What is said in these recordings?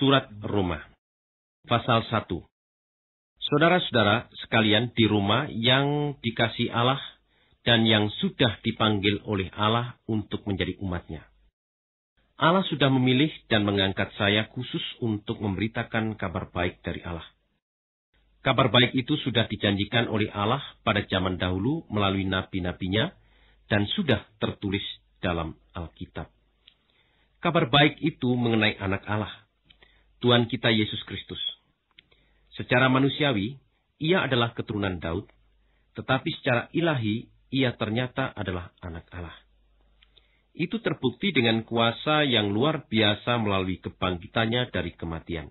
Surat Roma Pasal 1 Saudara-saudara sekalian di rumah yang dikasih Allah dan yang sudah dipanggil oleh Allah untuk menjadi umatnya. Allah sudah memilih dan mengangkat saya khusus untuk memberitakan kabar baik dari Allah. Kabar baik itu sudah dijanjikan oleh Allah pada zaman dahulu melalui nabi-nabinya dan sudah tertulis dalam Alkitab. Kabar baik itu mengenai anak Allah, Tuhan kita Yesus Kristus. Secara manusiawi, ia adalah keturunan Daud, tetapi secara ilahi, ia ternyata adalah anak Allah. Itu terbukti dengan kuasa yang luar biasa melalui kebangkitannya dari kematian.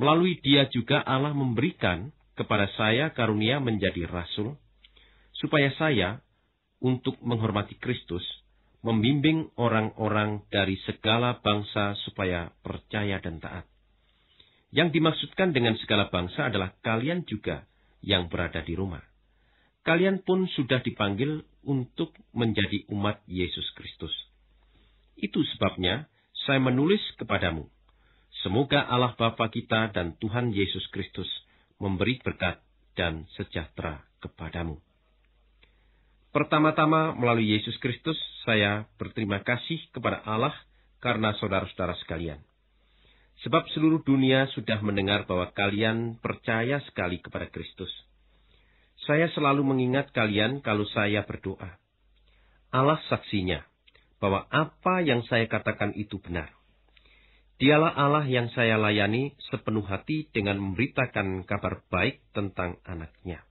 Melalui dia juga Allah memberikan kepada saya karunia menjadi rasul, supaya saya, untuk menghormati Kristus, membimbing orang-orang dari segala bangsa supaya percaya dan taat. Yang dimaksudkan dengan segala bangsa adalah kalian juga yang berada di rumah. Kalian pun sudah dipanggil untuk menjadi umat Yesus Kristus. Itu sebabnya saya menulis kepadamu. Semoga Allah Bapa kita dan Tuhan Yesus Kristus memberi berkat dan sejahtera kepadamu. Pertama-tama melalui Yesus Kristus saya berterima kasih kepada Allah karena saudara-saudara sekalian. Sebab seluruh dunia sudah mendengar bahwa kalian percaya sekali kepada Kristus. Saya selalu mengingat kalian kalau saya berdoa. Allah saksinya bahwa apa yang saya katakan itu benar. Dialah Allah yang saya layani sepenuh hati dengan memberitakan kabar baik tentang anaknya.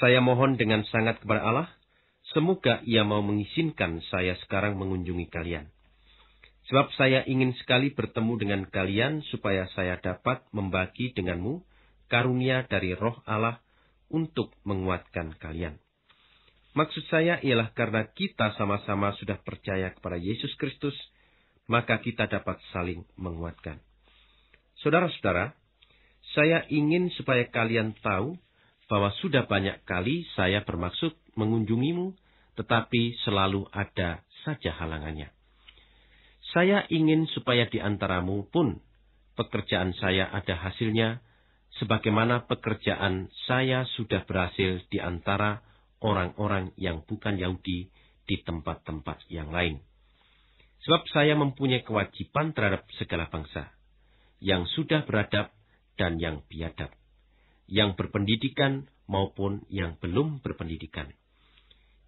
Saya mohon dengan sangat kepada Allah, semoga ia mau mengizinkan saya sekarang mengunjungi kalian. Sebab saya ingin sekali bertemu dengan kalian supaya saya dapat membagi denganmu karunia dari roh Allah untuk menguatkan kalian. Maksud saya ialah karena kita sama-sama sudah percaya kepada Yesus Kristus, maka kita dapat saling menguatkan. Saudara-saudara, saya ingin supaya kalian tahu bahwa sudah banyak kali saya bermaksud mengunjungimu, tetapi selalu ada saja halangannya. Saya ingin supaya di antaramu pun pekerjaan saya ada hasilnya, sebagaimana pekerjaan saya sudah berhasil di antara orang-orang yang bukan Yahudi di tempat-tempat yang lain. Sebab saya mempunyai kewajiban terhadap segala bangsa, yang sudah beradab dan yang biadab yang berpendidikan maupun yang belum berpendidikan.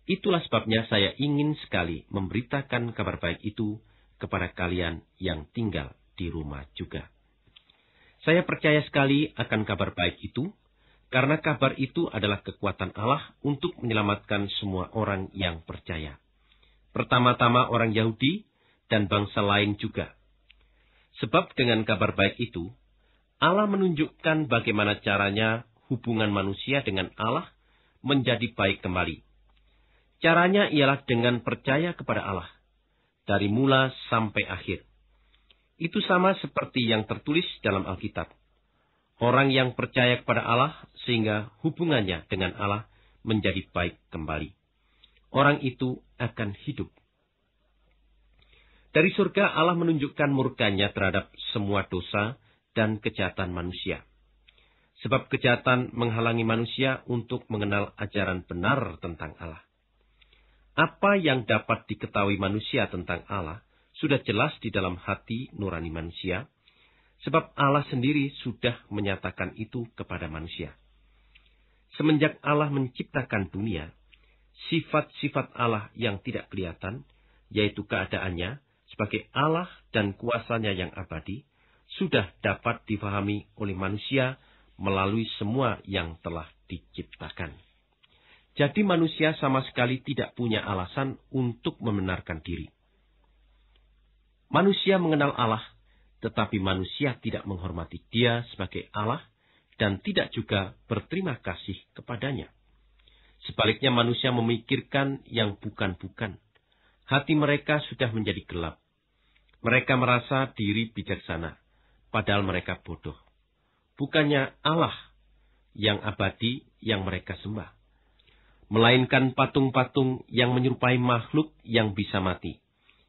Itulah sebabnya saya ingin sekali memberitakan kabar baik itu kepada kalian yang tinggal di rumah juga. Saya percaya sekali akan kabar baik itu, karena kabar itu adalah kekuatan Allah untuk menyelamatkan semua orang yang percaya. Pertama-tama orang Yahudi dan bangsa lain juga. Sebab dengan kabar baik itu, Allah menunjukkan bagaimana caranya hubungan manusia dengan Allah menjadi baik kembali. Caranya ialah dengan percaya kepada Allah, dari mula sampai akhir. Itu sama seperti yang tertulis dalam Alkitab. Orang yang percaya kepada Allah sehingga hubungannya dengan Allah menjadi baik kembali. Orang itu akan hidup. Dari surga Allah menunjukkan murkanya terhadap semua dosa dan kejahatan manusia. Sebab kejahatan menghalangi manusia untuk mengenal ajaran benar tentang Allah. Apa yang dapat diketahui manusia tentang Allah sudah jelas di dalam hati nurani manusia, sebab Allah sendiri sudah menyatakan itu kepada manusia. Semenjak Allah menciptakan dunia, sifat-sifat Allah yang tidak kelihatan, yaitu keadaannya sebagai Allah dan kuasanya yang abadi, sudah dapat difahami oleh manusia melalui semua yang telah diciptakan. Jadi manusia sama sekali tidak punya alasan untuk membenarkan diri. Manusia mengenal Allah, tetapi manusia tidak menghormati dia sebagai Allah dan tidak juga berterima kasih kepadanya. Sebaliknya manusia memikirkan yang bukan-bukan. Hati mereka sudah menjadi gelap. Mereka merasa diri bijaksana padahal mereka bodoh. Bukannya Allah yang abadi yang mereka sembah, melainkan patung-patung yang menyerupai makhluk yang bisa mati,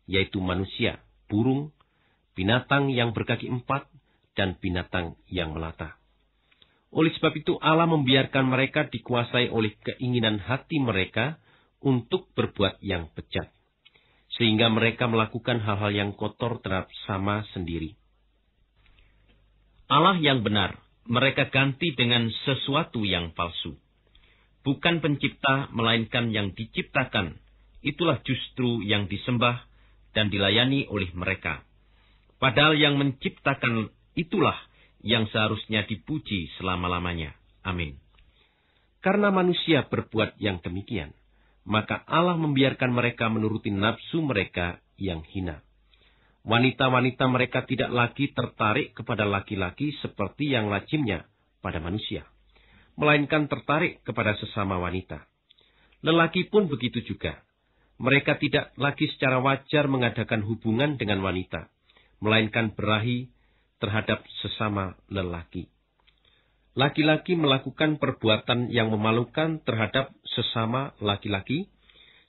yaitu manusia, burung, binatang yang berkaki empat, dan binatang yang melata. Oleh sebab itu Allah membiarkan mereka dikuasai oleh keinginan hati mereka untuk berbuat yang bejat. Sehingga mereka melakukan hal-hal yang kotor terhadap sama sendiri. Allah yang benar, mereka ganti dengan sesuatu yang palsu. Bukan pencipta, melainkan yang diciptakan. Itulah justru yang disembah dan dilayani oleh mereka. Padahal yang menciptakan itulah yang seharusnya dipuji selama-lamanya. Amin. Karena manusia berbuat yang demikian, maka Allah membiarkan mereka menuruti nafsu mereka yang hina. Wanita-wanita mereka tidak lagi tertarik kepada laki-laki seperti yang lazimnya pada manusia, melainkan tertarik kepada sesama wanita. Lelaki pun begitu juga. Mereka tidak lagi secara wajar mengadakan hubungan dengan wanita, melainkan berahi terhadap sesama lelaki. Laki-laki melakukan perbuatan yang memalukan terhadap sesama laki-laki,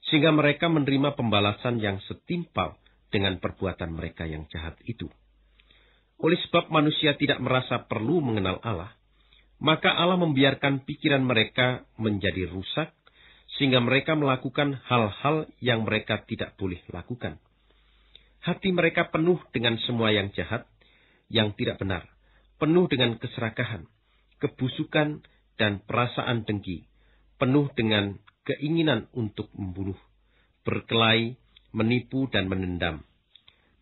sehingga mereka menerima pembalasan yang setimpal dengan perbuatan mereka yang jahat itu. Oleh sebab manusia tidak merasa perlu mengenal Allah, maka Allah membiarkan pikiran mereka menjadi rusak, sehingga mereka melakukan hal-hal yang mereka tidak boleh lakukan. Hati mereka penuh dengan semua yang jahat, yang tidak benar, penuh dengan keserakahan, kebusukan, dan perasaan dengki, penuh dengan keinginan untuk membunuh, berkelahi, menipu, dan menendam.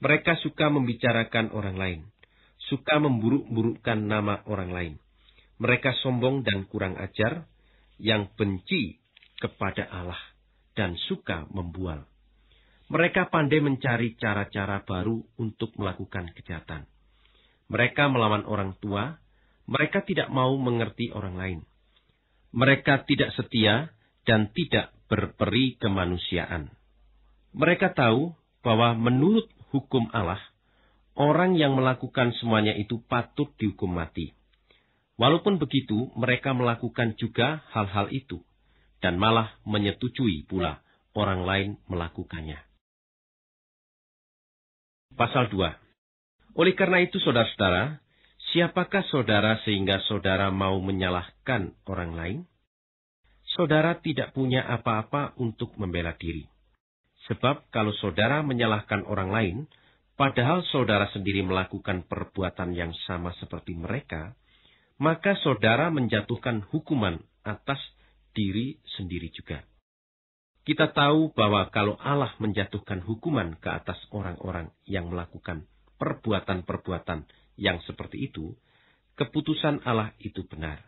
Mereka suka membicarakan orang lain, suka memburuk-burukkan nama orang lain. Mereka sombong dan kurang ajar, yang benci kepada Allah, dan suka membual. Mereka pandai mencari cara-cara baru untuk melakukan kejahatan. Mereka melawan orang tua, mereka tidak mau mengerti orang lain. Mereka tidak setia dan tidak berperi kemanusiaan. Mereka tahu bahwa menurut hukum Allah, orang yang melakukan semuanya itu patut dihukum mati. Walaupun begitu, mereka melakukan juga hal-hal itu, dan malah menyetujui pula orang lain melakukannya. Pasal 2. Oleh karena itu, saudara-saudara, siapakah saudara sehingga saudara mau menyalahkan orang lain? Saudara tidak punya apa-apa untuk membela diri. Sebab kalau saudara menyalahkan orang lain, padahal saudara sendiri melakukan perbuatan yang sama seperti mereka, maka saudara menjatuhkan hukuman atas diri sendiri juga. Kita tahu bahwa kalau Allah menjatuhkan hukuman ke atas orang-orang yang melakukan perbuatan-perbuatan yang seperti itu, keputusan Allah itu benar.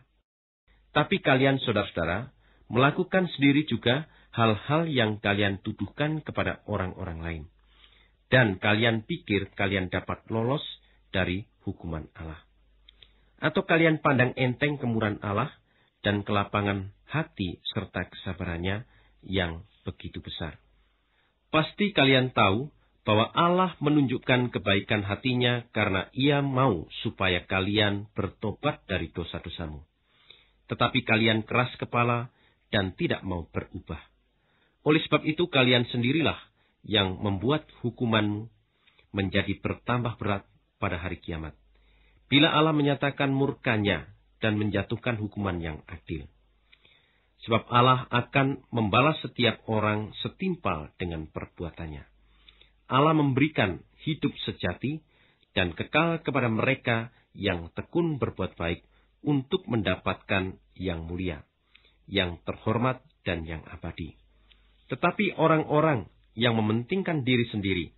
Tapi kalian saudara-saudara, melakukan sendiri juga hal-hal yang kalian tuduhkan kepada orang-orang lain. Dan kalian pikir kalian dapat lolos dari hukuman Allah. Atau kalian pandang enteng kemurahan Allah dan kelapangan hati serta kesabarannya yang begitu besar. Pasti kalian tahu bahwa Allah menunjukkan kebaikan hatinya karena ia mau supaya kalian bertobat dari dosa-dosamu. Tetapi kalian keras kepala dan tidak mau berubah. Oleh sebab itu kalian sendirilah yang membuat hukumanmu menjadi bertambah berat pada hari kiamat. Bila Allah menyatakan murkanya dan menjatuhkan hukuman yang adil. Sebab Allah akan membalas setiap orang setimpal dengan perbuatannya. Allah memberikan hidup sejati dan kekal kepada mereka yang tekun berbuat baik untuk mendapatkan yang mulia, yang terhormat dan yang abadi. Tetapi orang-orang yang mementingkan diri sendiri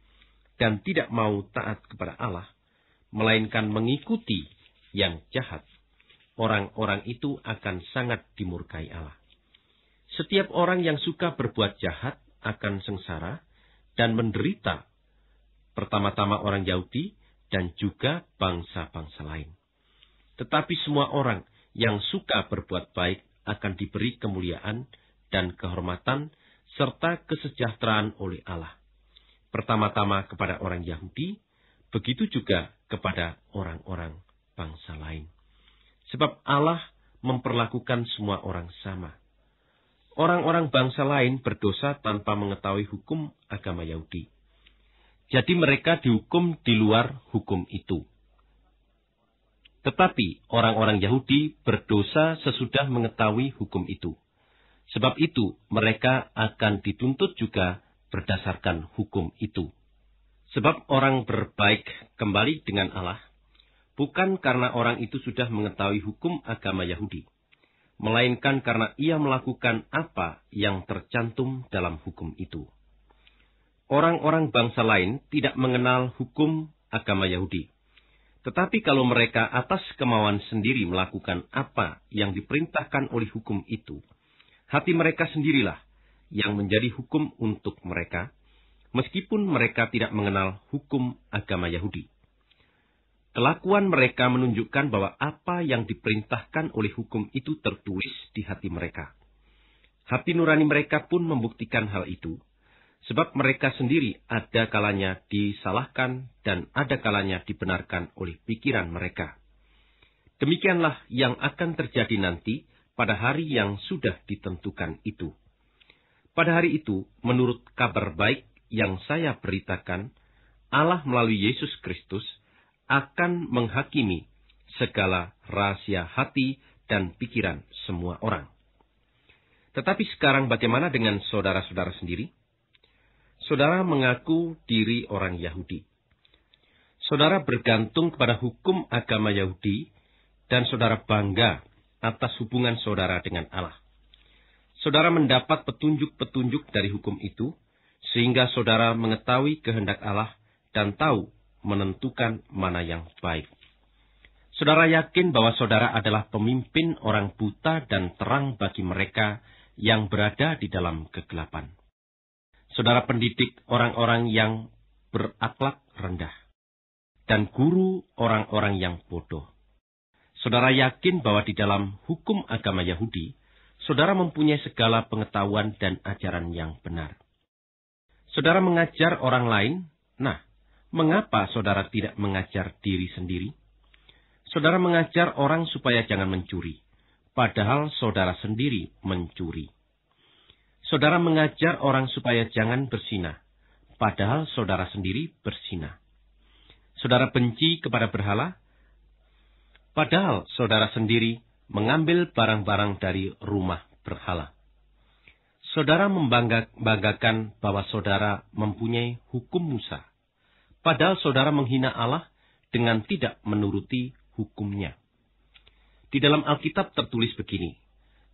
dan tidak mau taat kepada Allah, melainkan mengikuti yang jahat, orang-orang itu akan sangat dimurkai Allah. Setiap orang yang suka berbuat jahat akan sengsara dan menderita. Pertama-tama orang Yahudi dan juga bangsa-bangsa lain. Tetapi semua orang yang suka berbuat baik akan diberi kemuliaan dan kehormatan serta kesejahteraan oleh Allah. Pertama-tama kepada orang Yahudi, begitu juga kepada orang-orang bangsa lain. Sebab Allah memperlakukan semua orang sama. Orang-orang bangsa lain berdosa tanpa mengetahui hukum agama Yahudi. Jadi mereka dihukum di luar hukum itu. Tetapi orang-orang Yahudi berdosa sesudah mengetahui hukum itu. Sebab itu mereka akan dituntut juga berdasarkan hukum itu. Sebab orang berbaik kembali dengan Allah, bukan karena orang itu sudah mengetahui hukum agama Yahudi, melainkan karena ia melakukan apa yang tercantum dalam hukum itu. Orang-orang bangsa lain tidak mengenal hukum agama Yahudi. Tetapi kalau mereka atas kemauan sendiri melakukan apa yang diperintahkan oleh hukum itu, hati mereka sendirilah yang menjadi hukum untuk mereka, meskipun mereka tidak mengenal hukum agama Yahudi. Kelakuan mereka menunjukkan bahwa apa yang diperintahkan oleh hukum itu tertulis di hati mereka. Hati nurani mereka pun membuktikan hal itu, sebab mereka sendiri ada kalanya disalahkan dan ada kalanya dibenarkan oleh pikiran mereka. Demikianlah yang akan terjadi nanti pada hari yang sudah ditentukan itu. Pada hari itu, menurut kabar baik yang saya beritakan, Allah melalui Yesus Kristus akan menghakimi segala rahasia hati dan pikiran semua orang. Tetapi sekarang bagaimana dengan saudara-saudara sendiri? Saudara mengaku diri orang Yahudi. Saudara bergantung kepada hukum agama Yahudi dan saudara bangga atas hubungan saudara dengan Allah. Saudara mendapat petunjuk-petunjuk dari hukum itu sehingga saudara mengetahui kehendak Allah dan tahu menentukan mana yang baik. Saudara yakin bahwa saudara adalah pemimpin orang buta dan terang bagi mereka yang berada di dalam kegelapan. Saudara pendidik orang-orang yang berakhlak rendah dan guru orang-orang yang bodoh. Saudara yakin bahwa di dalam hukum agama Yahudi, saudara mempunyai segala pengetahuan dan ajaran yang benar. Saudara mengajar orang lain, nah, mengapa saudara tidak mengajar diri sendiri? Saudara mengajar orang supaya jangan mencuri, padahal saudara sendiri mencuri. Saudara mengajar orang supaya jangan bersinah, padahal saudara sendiri bersinah. Saudara benci kepada berhala, padahal saudara sendiri mengambil barang-barang dari rumah berhala. Saudara membanggakan bahwa saudara mempunyai hukum Musa, padahal saudara menghina Allah dengan tidak menuruti hukumnya. Di dalam Alkitab tertulis begini,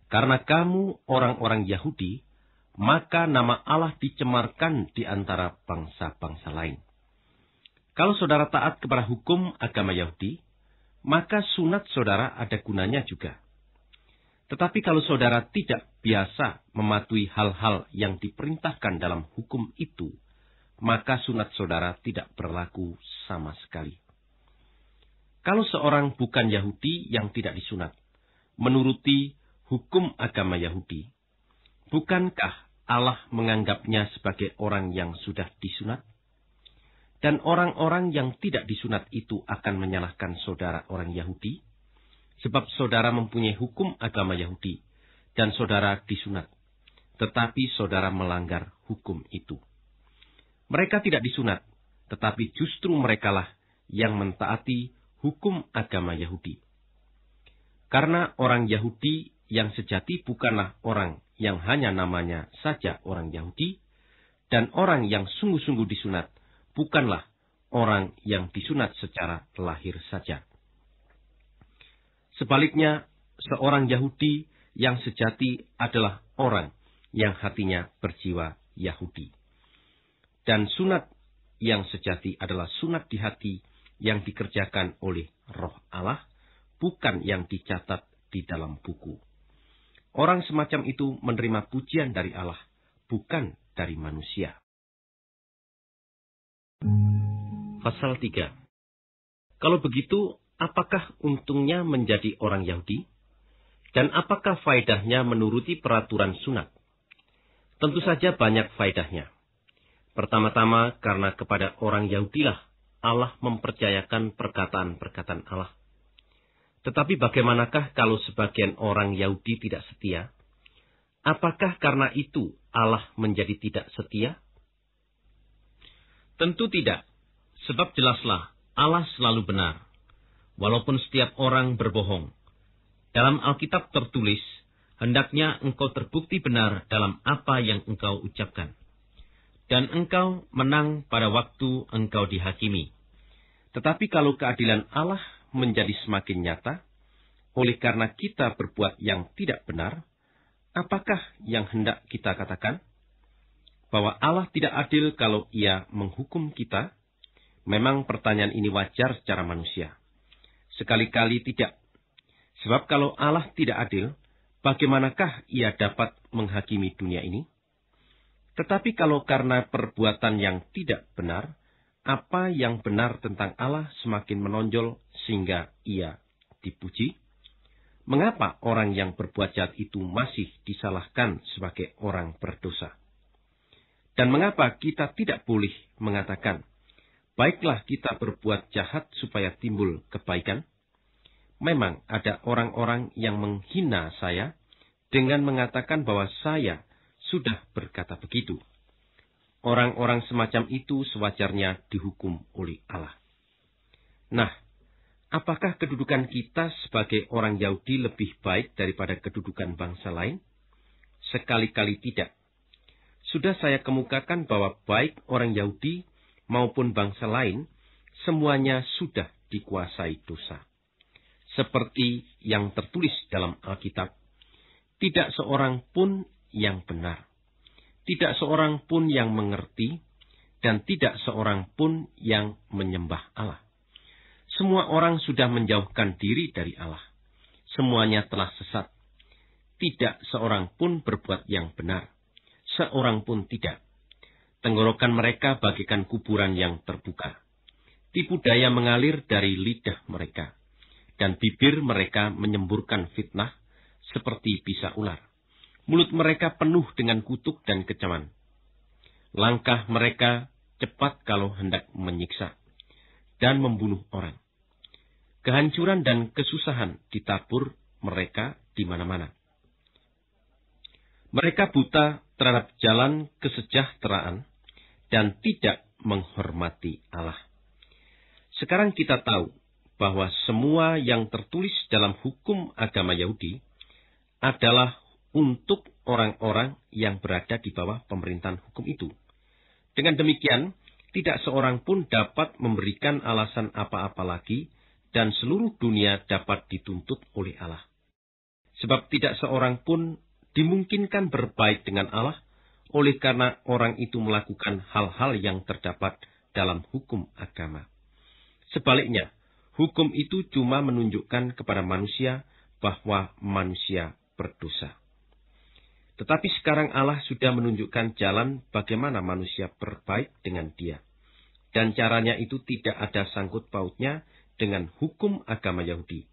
Karena kamu orang-orang Yahudi, maka nama Allah dicemarkan di antara bangsa-bangsa lain. Kalau saudara taat kepada hukum agama Yahudi, maka sunat saudara ada gunanya juga. Tetapi kalau saudara tidak biasa mematuhi hal-hal yang diperintahkan dalam hukum itu, maka sunat saudara tidak berlaku sama sekali. Kalau seorang bukan Yahudi yang tidak disunat, menuruti hukum agama Yahudi, bukankah Allah menganggapnya sebagai orang yang sudah disunat? Dan orang-orang yang tidak disunat itu akan menyalahkan saudara orang Yahudi? Sebab saudara mempunyai hukum agama Yahudi, dan saudara disunat. Tetapi saudara melanggar hukum itu. Mereka tidak disunat, tetapi justru merekalah yang mentaati hukum agama Yahudi. Karena orang Yahudi yang sejati bukanlah orang yang hanya namanya saja orang Yahudi, dan orang yang sungguh-sungguh disunat bukanlah orang yang disunat secara lahir saja. Sebaliknya, seorang Yahudi yang sejati adalah orang yang hatinya berjiwa Yahudi. Dan sunat yang sejati adalah sunat di hati yang dikerjakan oleh roh Allah, bukan yang dicatat di dalam buku. Orang semacam itu menerima pujian dari Allah, bukan dari manusia. Pasal 3 Kalau begitu, apakah untungnya menjadi orang Yahudi? Dan apakah faedahnya menuruti peraturan sunat? Tentu saja banyak faedahnya. Pertama-tama karena kepada orang Yahudilah Allah mempercayakan perkataan-perkataan Allah. Tetapi bagaimanakah kalau sebagian orang Yahudi tidak setia? Apakah karena itu Allah menjadi tidak setia? Tentu tidak, sebab jelaslah Allah selalu benar, walaupun setiap orang berbohong. Dalam Alkitab tertulis, hendaknya engkau terbukti benar dalam apa yang engkau ucapkan. Dan engkau menang pada waktu engkau dihakimi. Tetapi kalau keadilan Allah menjadi semakin nyata, oleh karena kita berbuat yang tidak benar, apakah yang hendak kita katakan? Bahwa Allah tidak adil kalau ia menghukum kita? Memang pertanyaan ini wajar secara manusia. Sekali-kali tidak. Sebab kalau Allah tidak adil, bagaimanakah ia dapat menghakimi dunia ini? Tetapi kalau karena perbuatan yang tidak benar, apa yang benar tentang Allah semakin menonjol sehingga ia dipuji? Mengapa orang yang berbuat jahat itu masih disalahkan sebagai orang berdosa? Dan mengapa kita tidak boleh mengatakan, baiklah kita berbuat jahat supaya timbul kebaikan? Memang ada orang-orang yang menghina saya dengan mengatakan bahwa saya sudah berkata begitu. Orang-orang semacam itu sewajarnya dihukum oleh Allah. Nah, Apakah kedudukan kita sebagai orang Yahudi lebih baik daripada kedudukan bangsa lain? Sekali-kali tidak. Sudah saya kemukakan bahwa baik orang Yahudi maupun bangsa lain, semuanya sudah dikuasai dosa. Seperti yang tertulis dalam Alkitab, tidak seorang pun yang benar, tidak seorang pun yang mengerti, dan tidak seorang pun yang menyembah Allah. Semua orang sudah menjauhkan diri dari Allah. Semuanya telah sesat. Tidak seorang pun berbuat yang benar. Seorang pun tidak. Tenggorokan mereka bagikan kuburan yang terbuka. Tipu daya mengalir dari lidah mereka. Dan bibir mereka menyemburkan fitnah seperti bisa ular. Mulut mereka penuh dengan kutuk dan kecaman. Langkah mereka cepat kalau hendak menyiksa dan membunuh orang. Kehancuran dan kesusahan ditabur mereka di mana-mana. Mereka buta terhadap jalan kesejahteraan dan tidak menghormati Allah. Sekarang kita tahu bahwa semua yang tertulis dalam hukum agama Yahudi adalah untuk orang-orang yang berada di bawah pemerintahan hukum itu. Dengan demikian, tidak seorang pun dapat memberikan alasan apa-apa lagi dan seluruh dunia dapat dituntut oleh Allah. Sebab tidak seorang pun dimungkinkan berbaik dengan Allah oleh karena orang itu melakukan hal-hal yang terdapat dalam hukum agama. Sebaliknya, hukum itu cuma menunjukkan kepada manusia bahwa manusia berdosa. Tetapi sekarang Allah sudah menunjukkan jalan bagaimana manusia berbaik dengan dia. Dan caranya itu tidak ada sangkut pautnya dengan hukum agama Yahudi.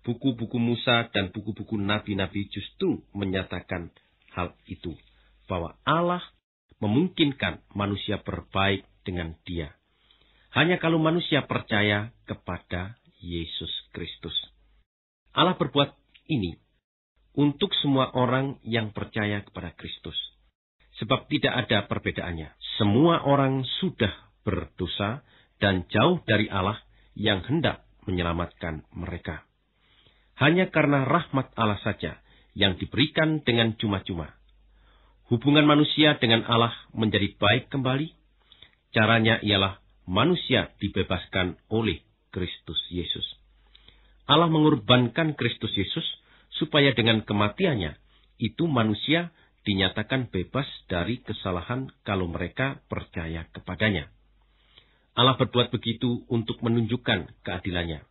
Buku-buku Musa dan buku-buku nabi-nabi justru menyatakan hal itu, bahwa Allah memungkinkan manusia berbaik dengan Dia. Hanya kalau manusia percaya kepada Yesus Kristus. Allah berbuat ini untuk semua orang yang percaya kepada Kristus. Sebab tidak ada perbedaannya. Semua orang sudah berdosa dan jauh dari Allah yang hendak menyelamatkan mereka. Hanya karena rahmat Allah saja yang diberikan dengan cuma-cuma. Hubungan manusia dengan Allah menjadi baik kembali. Caranya ialah manusia dibebaskan oleh Kristus Yesus. Allah mengorbankan Kristus Yesus supaya dengan kematiannya itu manusia dinyatakan bebas dari kesalahan kalau mereka percaya kepadanya. Allah berbuat begitu untuk menunjukkan keadilannya.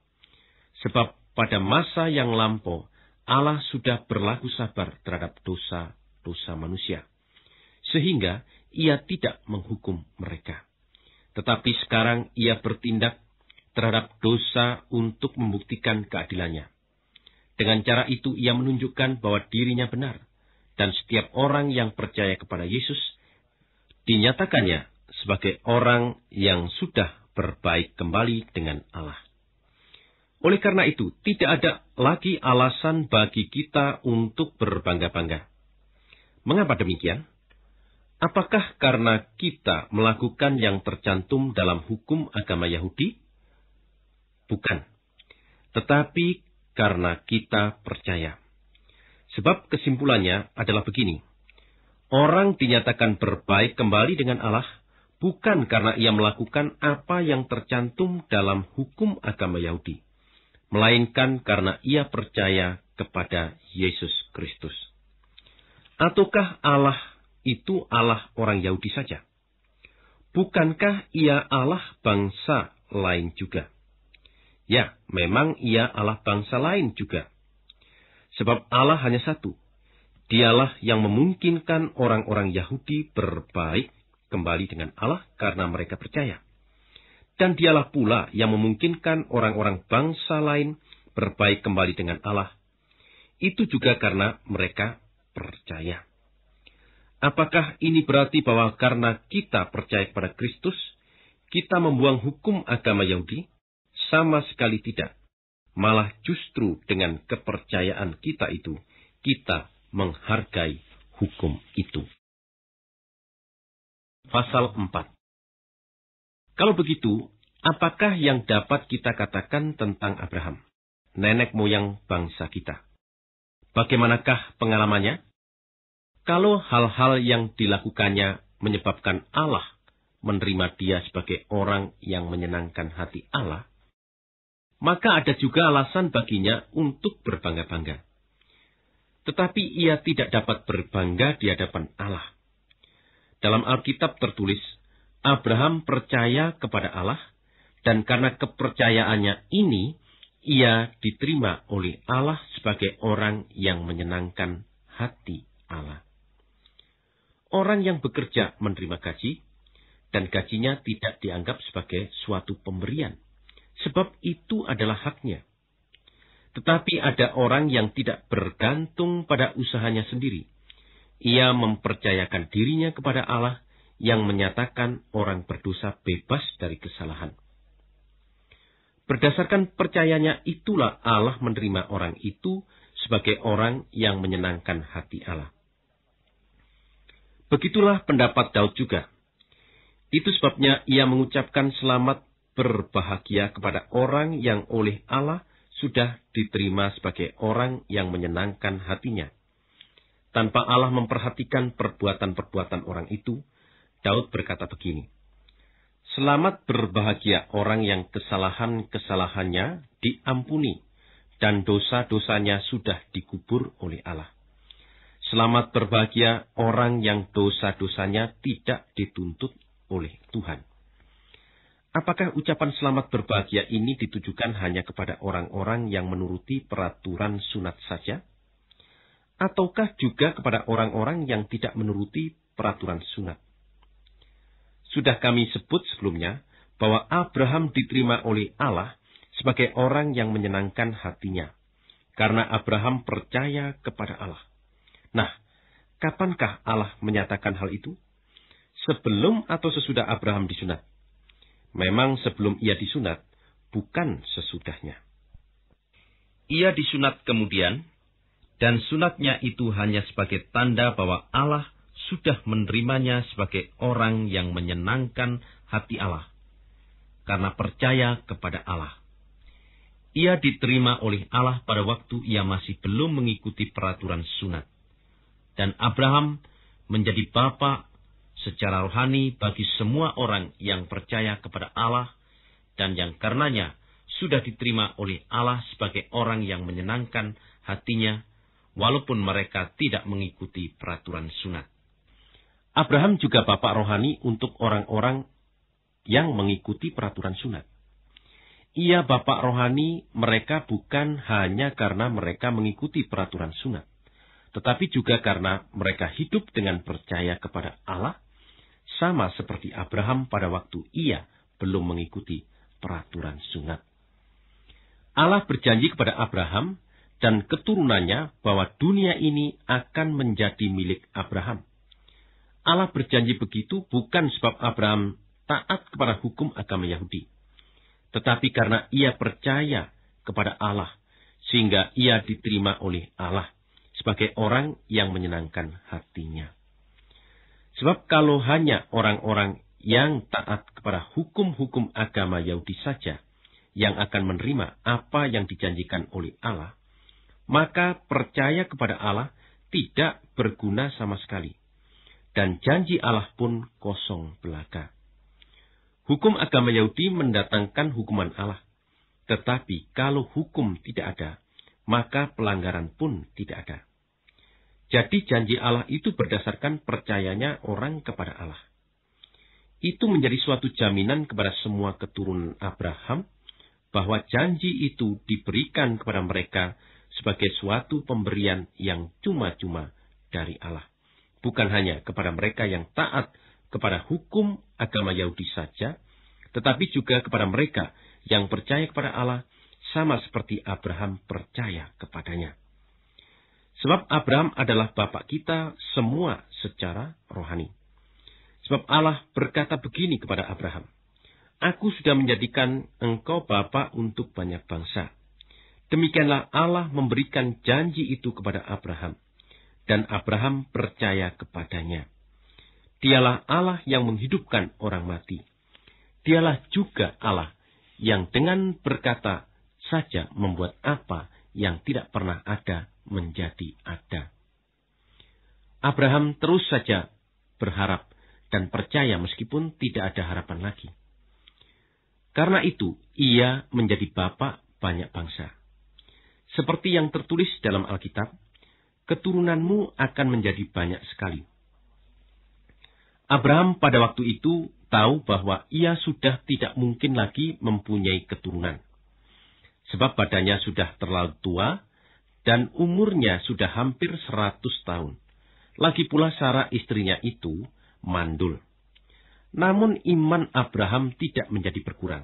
Sebab pada masa yang lampau, Allah sudah berlaku sabar terhadap dosa-dosa manusia. Sehingga ia tidak menghukum mereka. Tetapi sekarang ia bertindak terhadap dosa untuk membuktikan keadilannya. Dengan cara itu ia menunjukkan bahwa dirinya benar. Dan setiap orang yang percaya kepada Yesus, dinyatakannya sebagai orang yang sudah berbaik kembali dengan Allah. Oleh karena itu, tidak ada lagi alasan bagi kita untuk berbangga-bangga. Mengapa demikian? Apakah karena kita melakukan yang tercantum dalam hukum agama Yahudi? Bukan. Tetapi karena kita percaya. Sebab kesimpulannya adalah begini. Orang dinyatakan berbaik kembali dengan Allah bukan karena ia melakukan apa yang tercantum dalam hukum agama Yahudi, melainkan karena ia percaya kepada Yesus Kristus. Ataukah Allah itu Allah orang Yahudi saja? Bukankah ia Allah bangsa lain juga? Ya, memang ia Allah bangsa lain juga. Sebab Allah hanya satu. Dialah yang memungkinkan orang-orang Yahudi berbaik kembali dengan Allah karena mereka percaya. Dan dialah pula yang memungkinkan orang-orang bangsa lain berbaik kembali dengan Allah. Itu juga karena mereka percaya. Apakah ini berarti bahwa karena kita percaya kepada Kristus, kita membuang hukum agama Yahudi? Sama sekali tidak. Malah justru dengan kepercayaan kita itu, kita menghargai hukum itu. Pasal 4 Kalau begitu, apakah yang dapat kita katakan tentang Abraham, nenek moyang bangsa kita? Bagaimanakah pengalamannya? Kalau hal-hal yang dilakukannya menyebabkan Allah menerima dia sebagai orang yang menyenangkan hati Allah, maka ada juga alasan baginya untuk berbangga-bangga. Tetapi ia tidak dapat berbangga di hadapan Allah. Dalam Alkitab tertulis, Abraham percaya kepada Allah, dan karena kepercayaannya ini, ia diterima oleh Allah sebagai orang yang menyenangkan hati Allah. Orang yang bekerja menerima gaji, dan gajinya tidak dianggap sebagai suatu pemberian, sebab itu adalah haknya. Tetapi ada orang yang tidak bergantung pada usahanya sendiri. Ia mempercayakan dirinya kepada Allah yang menyatakan orang berdosa bebas dari kesalahan. Berdasarkan percayanya itulah Allah menerima orang itu sebagai orang yang menyenangkan hati Allah. Begitulah pendapat Daud juga. Itu sebabnya ia mengucapkan selamat berbahagia kepada orang yang oleh Allah sudah diterima sebagai orang yang menyenangkan hatinya. Tanpa Allah memperhatikan perbuatan-perbuatan orang itu, Daud berkata begini, Selamat berbahagia orang yang kesalahan-kesalahannya diampuni, dan dosa-dosanya sudah dikubur oleh Allah. Selamat berbahagia orang yang dosa-dosanya tidak dituntut oleh Tuhan. Apakah ucapan selamat berbahagia ini ditujukan hanya kepada orang-orang yang menuruti peraturan sunat saja? Ataukah juga kepada orang-orang yang tidak menuruti peraturan sunat? Sudah kami sebut sebelumnya bahwa Abraham diterima oleh Allah sebagai orang yang menyenangkan hatinya, karena Abraham percaya kepada Allah. Nah, kapankah Allah menyatakan hal itu? Sebelum atau sesudah Abraham disunat? Memang sebelum ia disunat, bukan sesudahnya. Ia disunat kemudian, dan sunatnya itu hanya sebagai tanda bahwa Allah sudah menerimanya sebagai orang yang menyenangkan hati Allah, karena percaya kepada Allah. Ia diterima oleh Allah pada waktu ia masih belum mengikuti peraturan sunat dan Abraham menjadi bapa secara rohani bagi semua orang yang percaya kepada Allah dan yang karenanya sudah diterima oleh Allah sebagai orang yang menyenangkan hatinya walaupun mereka tidak mengikuti peraturan sunat. Abraham juga bapak rohani untuk orang-orang yang mengikuti peraturan sunat. Ia bapak rohani mereka bukan hanya karena mereka mengikuti peraturan sunat, tetapi juga karena mereka hidup dengan percaya kepada Allah, sama seperti Abraham pada waktu ia belum mengikuti peraturan sunat. Allah berjanji kepada Abraham dan keturunannya bahwa dunia ini akan menjadi milik Abraham. Allah berjanji begitu bukan sebab Abraham taat kepada hukum agama Yahudi, tetapi karena ia percaya kepada Allah, sehingga ia diterima oleh Allah sebagai orang yang menyenangkan hatinya. Sebab kalau hanya orang-orang yang taat kepada hukum-hukum agama Yahudi saja yang akan menerima apa yang dijanjikan oleh Allah, maka percaya kepada Allah tidak berguna sama sekali. Dan janji Allah pun kosong belaka. Hukum agama Yahudi mendatangkan hukuman Allah. Tetapi kalau hukum tidak ada, maka pelanggaran pun tidak ada. Jadi janji Allah itu berdasarkan percayanya orang kepada Allah. Itu menjadi suatu jaminan kepada semua keturunan Abraham bahwa janji itu diberikan kepada mereka sebagai suatu pemberian yang cuma-cuma dari Allah. Bukan hanya kepada mereka yang taat kepada hukum agama Yahudi saja, tetapi juga kepada mereka yang percaya kepada Allah sama seperti Abraham percaya kepadanya. Sebab Abraham adalah bapak kita semua secara rohani. Sebab Allah berkata begini kepada Abraham, Aku sudah menjadikan engkau bapak untuk banyak bangsa. Demikianlah Allah memberikan janji itu kepada Abraham. Dan Abraham percaya kepadanya. Dialah Allah yang menghidupkan orang mati. Dialah juga Allah yang dengan berkata saja membuat apa yang tidak pernah ada menjadi ada. Abraham terus saja berharap dan percaya meskipun tidak ada harapan lagi. Karena itu, ia menjadi bapak banyak bangsa. Seperti yang tertulis dalam Alkitab, keturunanmu akan menjadi banyak sekali. Abraham pada waktu itu tahu bahwa ia sudah tidak mungkin lagi mempunyai keturunan. Sebab badannya sudah terlalu tua dan umurnya sudah hampir seratus tahun. Lagi pula Sarah istrinya itu mandul. Namun iman Abraham tidak menjadi berkurang.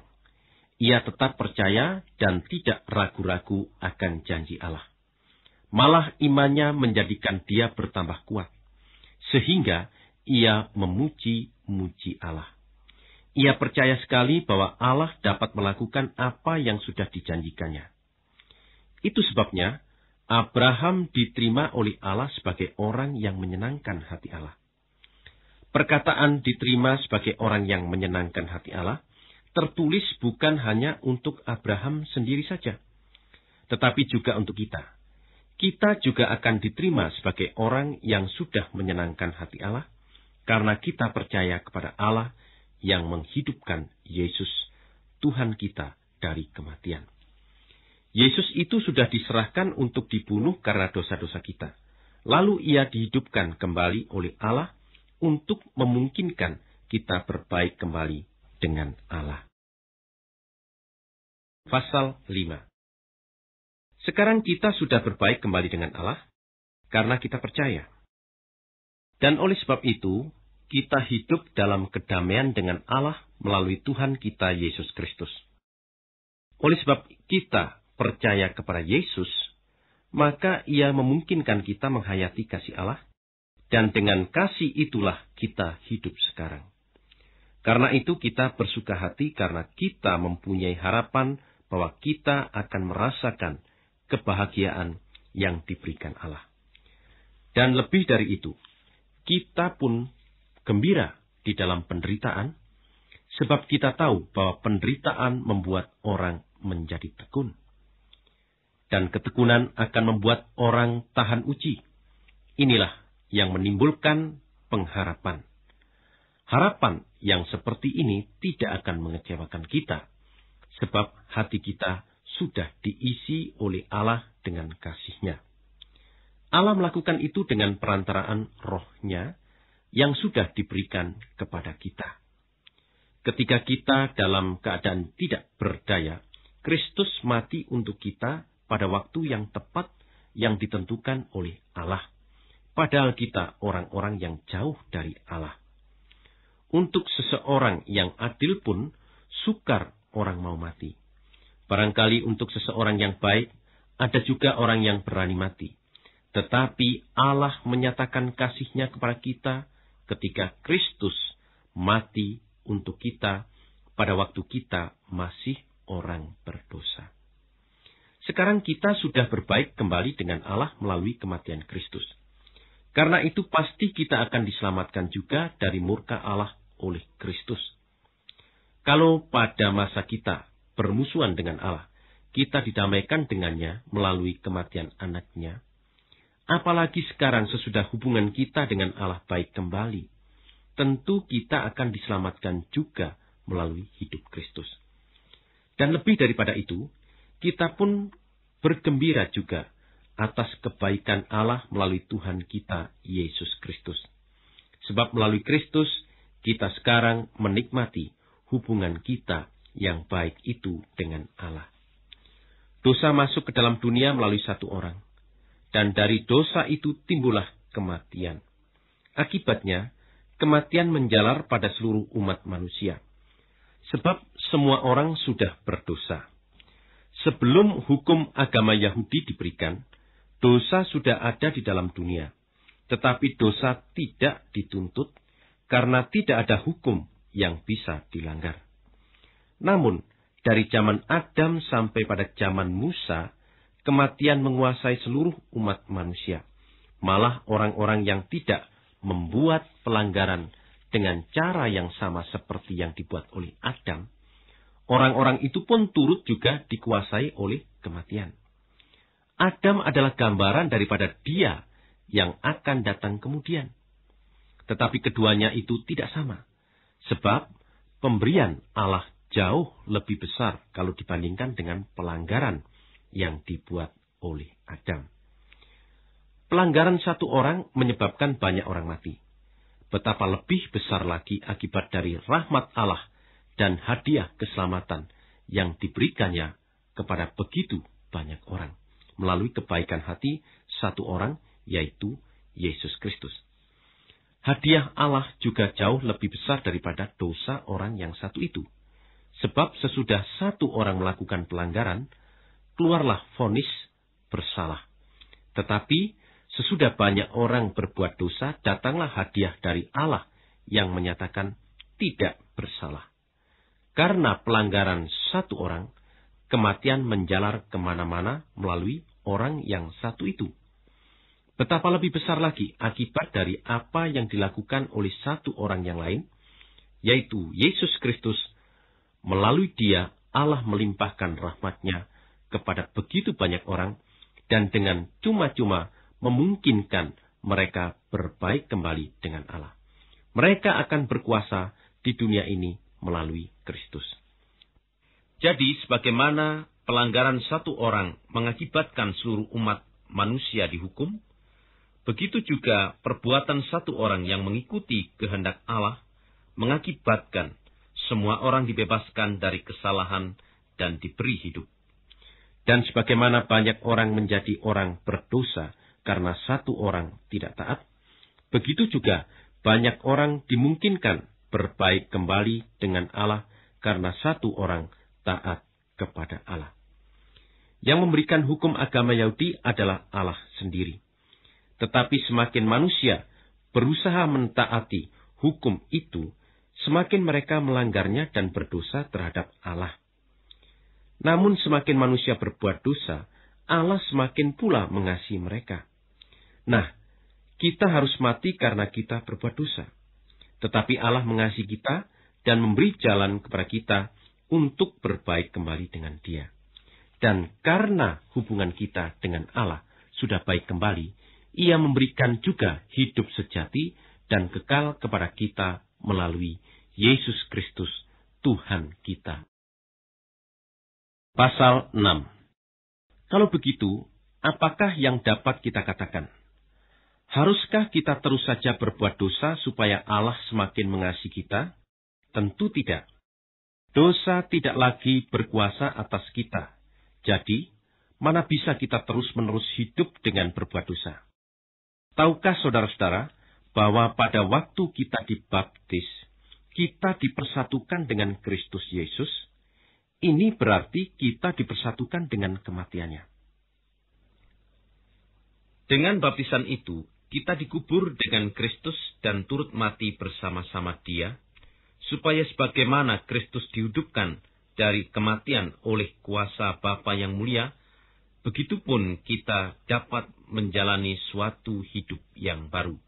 Ia tetap percaya dan tidak ragu-ragu akan janji Allah. Malah imannya menjadikan dia bertambah kuat. Sehingga ia memuji-muji Allah. Ia percaya sekali bahwa Allah dapat melakukan apa yang sudah dijanjikannya. Itu sebabnya Abraham diterima oleh Allah sebagai orang yang menyenangkan hati Allah. Perkataan diterima sebagai orang yang menyenangkan hati Allah tertulis bukan hanya untuk Abraham sendiri saja, tetapi juga untuk kita. Kita juga akan diterima sebagai orang yang sudah menyenangkan hati Allah, karena kita percaya kepada Allah yang menghidupkan Yesus, Tuhan kita dari kematian. Yesus itu sudah diserahkan untuk dibunuh karena dosa-dosa kita. Lalu ia dihidupkan kembali oleh Allah untuk memungkinkan kita berbaik kembali dengan Allah. Pasal 5 Sekarang kita sudah berbaik kembali dengan Allah karena kita percaya. Dan oleh sebab itu, kita hidup dalam kedamaian dengan Allah melalui Tuhan kita Yesus Kristus. Oleh sebab kita percaya kepada Yesus, maka ia memungkinkan kita menghayati kasih Allah, dan dengan kasih itulah kita hidup sekarang. Karena itu kita bersuka hati karena kita mempunyai harapan bahwa kita akan merasakan kebahagiaan yang diberikan Allah. Dan lebih dari itu, kita pun gembira di dalam penderitaan, sebab kita tahu bahwa penderitaan membuat orang menjadi tekun. Dan ketekunan akan membuat orang tahan uji. Inilah yang menimbulkan pengharapan. Harapan yang seperti ini tidak akan mengecewakan kita, sebab hati kita sudah diisi oleh Allah dengan kasihnya. Allah melakukan itu dengan perantaraan rohnya yang sudah diberikan kepada kita. Ketika kita dalam keadaan tidak berdaya, Kristus mati untuk kita pada waktu yang tepat yang ditentukan oleh Allah. Padahal kita orang-orang yang jauh dari Allah. Untuk seseorang yang adil pun, sukar orang mau mati. Barangkali untuk seseorang yang baik, ada juga orang yang berani mati. Tetapi Allah menyatakan kasihnya kepada kita ketika Kristus mati untuk kita pada waktu kita masih orang berdosa. Sekarang kita sudah berbaik kembali dengan Allah melalui kematian Kristus. Karena itu pasti kita akan diselamatkan juga dari murka Allah oleh Kristus. Kalau pada masa kita bermusuhan dengan Allah, kita didamaikan dengannya melalui kematian anaknya, apalagi sekarang sesudah hubungan kita dengan Allah baik kembali, tentu kita akan diselamatkan juga melalui hidup Kristus. Dan lebih daripada itu, kita pun bergembira juga atas kebaikan Allah melalui Tuhan kita, Yesus Kristus. Sebab melalui Kristus, kita sekarang menikmati hubungan kita yang baik itu dengan Allah. Dosa masuk ke dalam dunia melalui satu orang, dan dari dosa itu timbullah kematian. Akibatnya, kematian menjalar pada seluruh umat manusia. Sebab semua orang sudah berdosa. Sebelum hukum agama Yahudi diberikan, dosa sudah ada di dalam dunia. Tetapi dosa tidak dituntut karena tidak ada hukum yang bisa dilanggar. Namun, dari zaman Adam sampai pada zaman Musa, kematian menguasai seluruh umat manusia. Malah orang-orang yang tidak membuat pelanggaran dengan cara yang sama seperti yang dibuat oleh Adam, Orang-orang itu pun turut juga dikuasai oleh kematian. Adam adalah gambaran daripada dia yang akan datang kemudian. Tetapi keduanya itu tidak sama. Sebab pemberian Allah jauh lebih besar kalau dibandingkan dengan pelanggaran yang dibuat oleh Adam. Pelanggaran satu orang menyebabkan banyak orang mati. Betapa lebih besar lagi akibat dari rahmat Allah dan hadiah keselamatan yang diberikannya kepada begitu banyak orang melalui kebaikan hati satu orang, yaitu Yesus Kristus. Hadiah Allah juga jauh lebih besar daripada dosa orang yang satu itu. Sebab sesudah satu orang melakukan pelanggaran, keluarlah vonis bersalah. Tetapi sesudah banyak orang berbuat dosa, datanglah hadiah dari Allah yang menyatakan tidak bersalah. Karena pelanggaran satu orang, kematian menjalar ke mana-mana melalui orang yang satu itu. Betapa lebih besar lagi akibat dari apa yang dilakukan oleh satu orang yang lain, yaitu Yesus Kristus. Melalui dia, Allah melimpahkan rahmatnya kepada begitu banyak orang, dan dengan cuma-cuma memungkinkan mereka berbaik kembali dengan Allah. Mereka akan berkuasa di dunia ini melalui Kristus. Jadi, sebagaimana pelanggaran satu orang mengakibatkan seluruh umat manusia dihukum, begitu juga perbuatan satu orang yang mengikuti kehendak Allah mengakibatkan semua orang dibebaskan dari kesalahan dan diberi hidup. Dan sebagaimana banyak orang menjadi orang berdosa karena satu orang tidak taat, begitu juga banyak orang dimungkinkan berbaik kembali dengan Allah karena satu orang taat kepada Allah. Yang memberikan hukum agama Yahudi adalah Allah sendiri. Tetapi semakin manusia berusaha mentaati hukum itu, semakin mereka melanggarnya dan berdosa terhadap Allah. Namun semakin manusia berbuat dosa, Allah semakin pula mengasihi mereka. Nah, kita harus mati karena kita berbuat dosa. Tetapi Allah mengasihi kita dan memberi jalan kepada kita untuk berbaik kembali dengan Dia. Dan karena hubungan kita dengan Allah sudah baik kembali, Ia memberikan juga hidup sejati dan kekal kepada kita melalui Yesus Kristus, Tuhan kita. Pasal 6 Kalau begitu, apakah yang dapat kita katakan? Haruskah kita terus saja berbuat dosa supaya Allah semakin mengasihi kita? Tentu tidak. Dosa tidak lagi berkuasa atas kita. Jadi, mana bisa kita terus-menerus hidup dengan berbuat dosa? Tahukah saudara-saudara bahwa pada waktu kita dibaptis, kita dipersatukan dengan Kristus Yesus? Ini berarti kita dipersatukan dengan kematiannya. Dengan baptisan itu, kita dikubur dengan Kristus dan turut mati bersama-sama Dia, supaya sebagaimana Kristus dihidupkan dari kematian oleh kuasa Bapa yang mulia, begitupun kita dapat menjalani suatu hidup yang baru.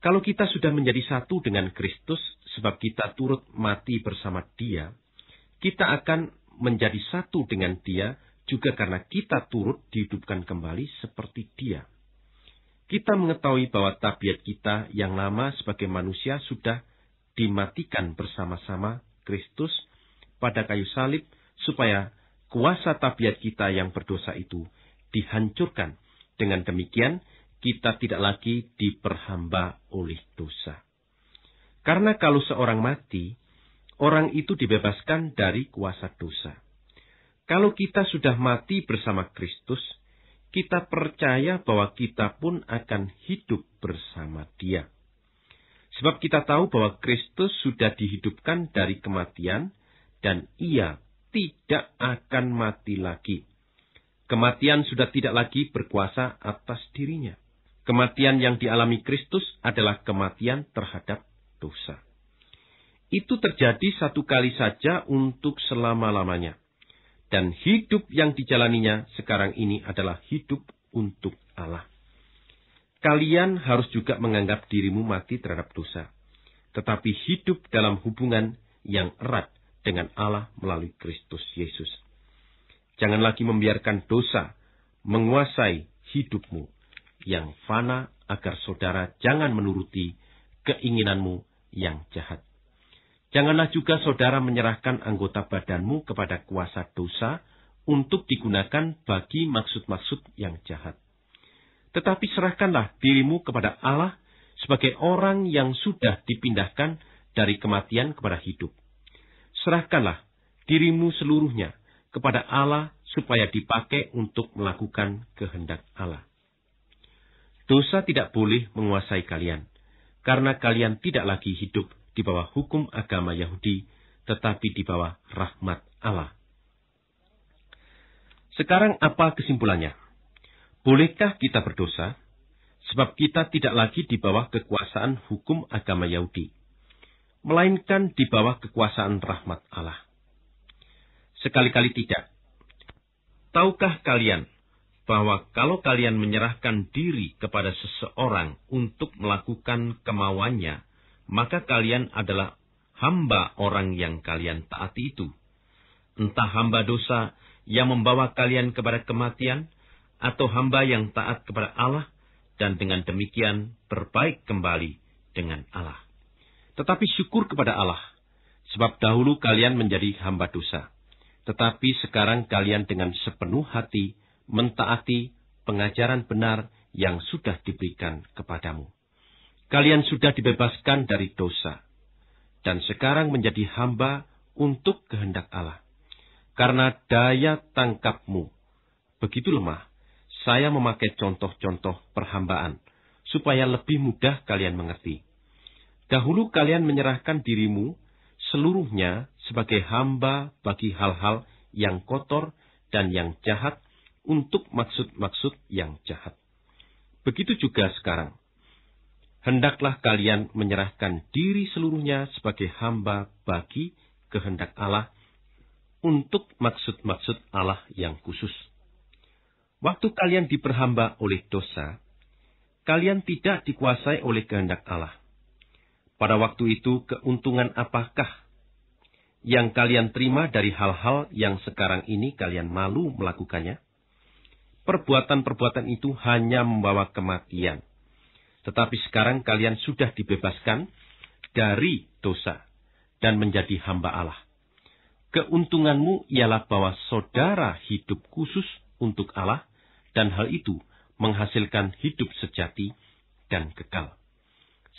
Kalau kita sudah menjadi satu dengan Kristus, sebab kita turut mati bersama Dia, kita akan menjadi satu dengan Dia juga karena kita turut dihidupkan kembali seperti Dia. Kita mengetahui bahwa tabiat kita yang lama sebagai manusia sudah dimatikan bersama-sama Kristus pada kayu salib supaya kuasa tabiat kita yang berdosa itu dihancurkan. Dengan demikian, kita tidak lagi diperhamba oleh dosa. Karena kalau seorang mati, orang itu dibebaskan dari kuasa dosa. Kalau kita sudah mati bersama Kristus, kita percaya bahwa kita pun akan hidup bersama Dia. Sebab kita tahu bahwa Kristus sudah dihidupkan dari kematian, dan Ia tidak akan mati lagi. Kematian sudah tidak lagi berkuasa atas dirinya. Kematian yang dialami Kristus adalah kematian terhadap dosa. Itu terjadi satu kali saja untuk selama-lamanya. Dan hidup yang dijalaninya sekarang ini adalah hidup untuk Allah. Kalian harus juga menganggap dirimu mati terhadap dosa, tetapi hidup dalam hubungan yang erat dengan Allah melalui Kristus Yesus. Jangan lagi membiarkan dosa menguasai hidupmu yang fana agar saudara jangan menuruti keinginanmu yang jahat. Janganlah juga saudara menyerahkan anggota badanmu kepada kuasa dosa untuk digunakan bagi maksud-maksud yang jahat. Tetapi serahkanlah dirimu kepada Allah sebagai orang yang sudah dipindahkan dari kematian kepada hidup serahkanlah dirimu seluruhnya kepada Allah supaya dipakai untuk melakukan kehendak Allah. Dosa tidak boleh menguasai kalian, karena kalian tidak lagi hidup di bawah hukum agama Yahudi, tetapi di bawah rahmat Allah. Sekarang apa kesimpulannya? Bolehkah kita berdosa? Sebab kita tidak lagi di bawah kekuasaan hukum agama Yahudi melainkan di bawah kekuasaan rahmat Allah. Sekali-kali tidak. Tahukah kalian bahwa kalau kalian menyerahkan diri kepada seseorang untuk melakukan kemauannya, maka kalian adalah hamba orang yang kalian taati itu. Entah hamba dosa yang membawa kalian kepada kematian, atau hamba yang taat kepada Allah, dan dengan demikian berbaik kembali dengan Allah. Tetapi syukur kepada Allah, sebab dahulu kalian menjadi hamba dosa. Tetapi sekarang kalian dengan sepenuh hati mentaati pengajaran benar yang sudah diberikan kepadamu. Kalian sudah dibebaskan dari dosa, dan sekarang menjadi hamba untuk kehendak Allah. Karena daya tangkapmu begitu lemah, saya memakai contoh-contoh perhambaan, supaya lebih mudah kalian mengerti. Dahulu kalian menyerahkan dirimu seluruhnya sebagai hamba bagi hal-hal yang kotor dan yang jahat untuk maksud-maksud yang jahat. Begitu juga sekarang. Hendaklah kalian menyerahkan diri seluruhnya sebagai hamba bagi kehendak Allah untuk maksud-maksud Allah yang khusus. Waktu kalian diperhamba oleh dosa, kalian tidak dikuasai oleh kehendak Allah. Pada waktu itu, keuntungan apakah yang kalian terima dari hal-hal yang sekarang ini kalian malu melakukannya? Perbuatan-perbuatan itu hanya membawa kematian. Tetapi sekarang kalian sudah dibebaskan dari dosa dan menjadi hamba Allah. Keuntunganmu ialah bahwa saudara hidup khusus untuk Allah dan hal itu menghasilkan hidup sejati dan kekal.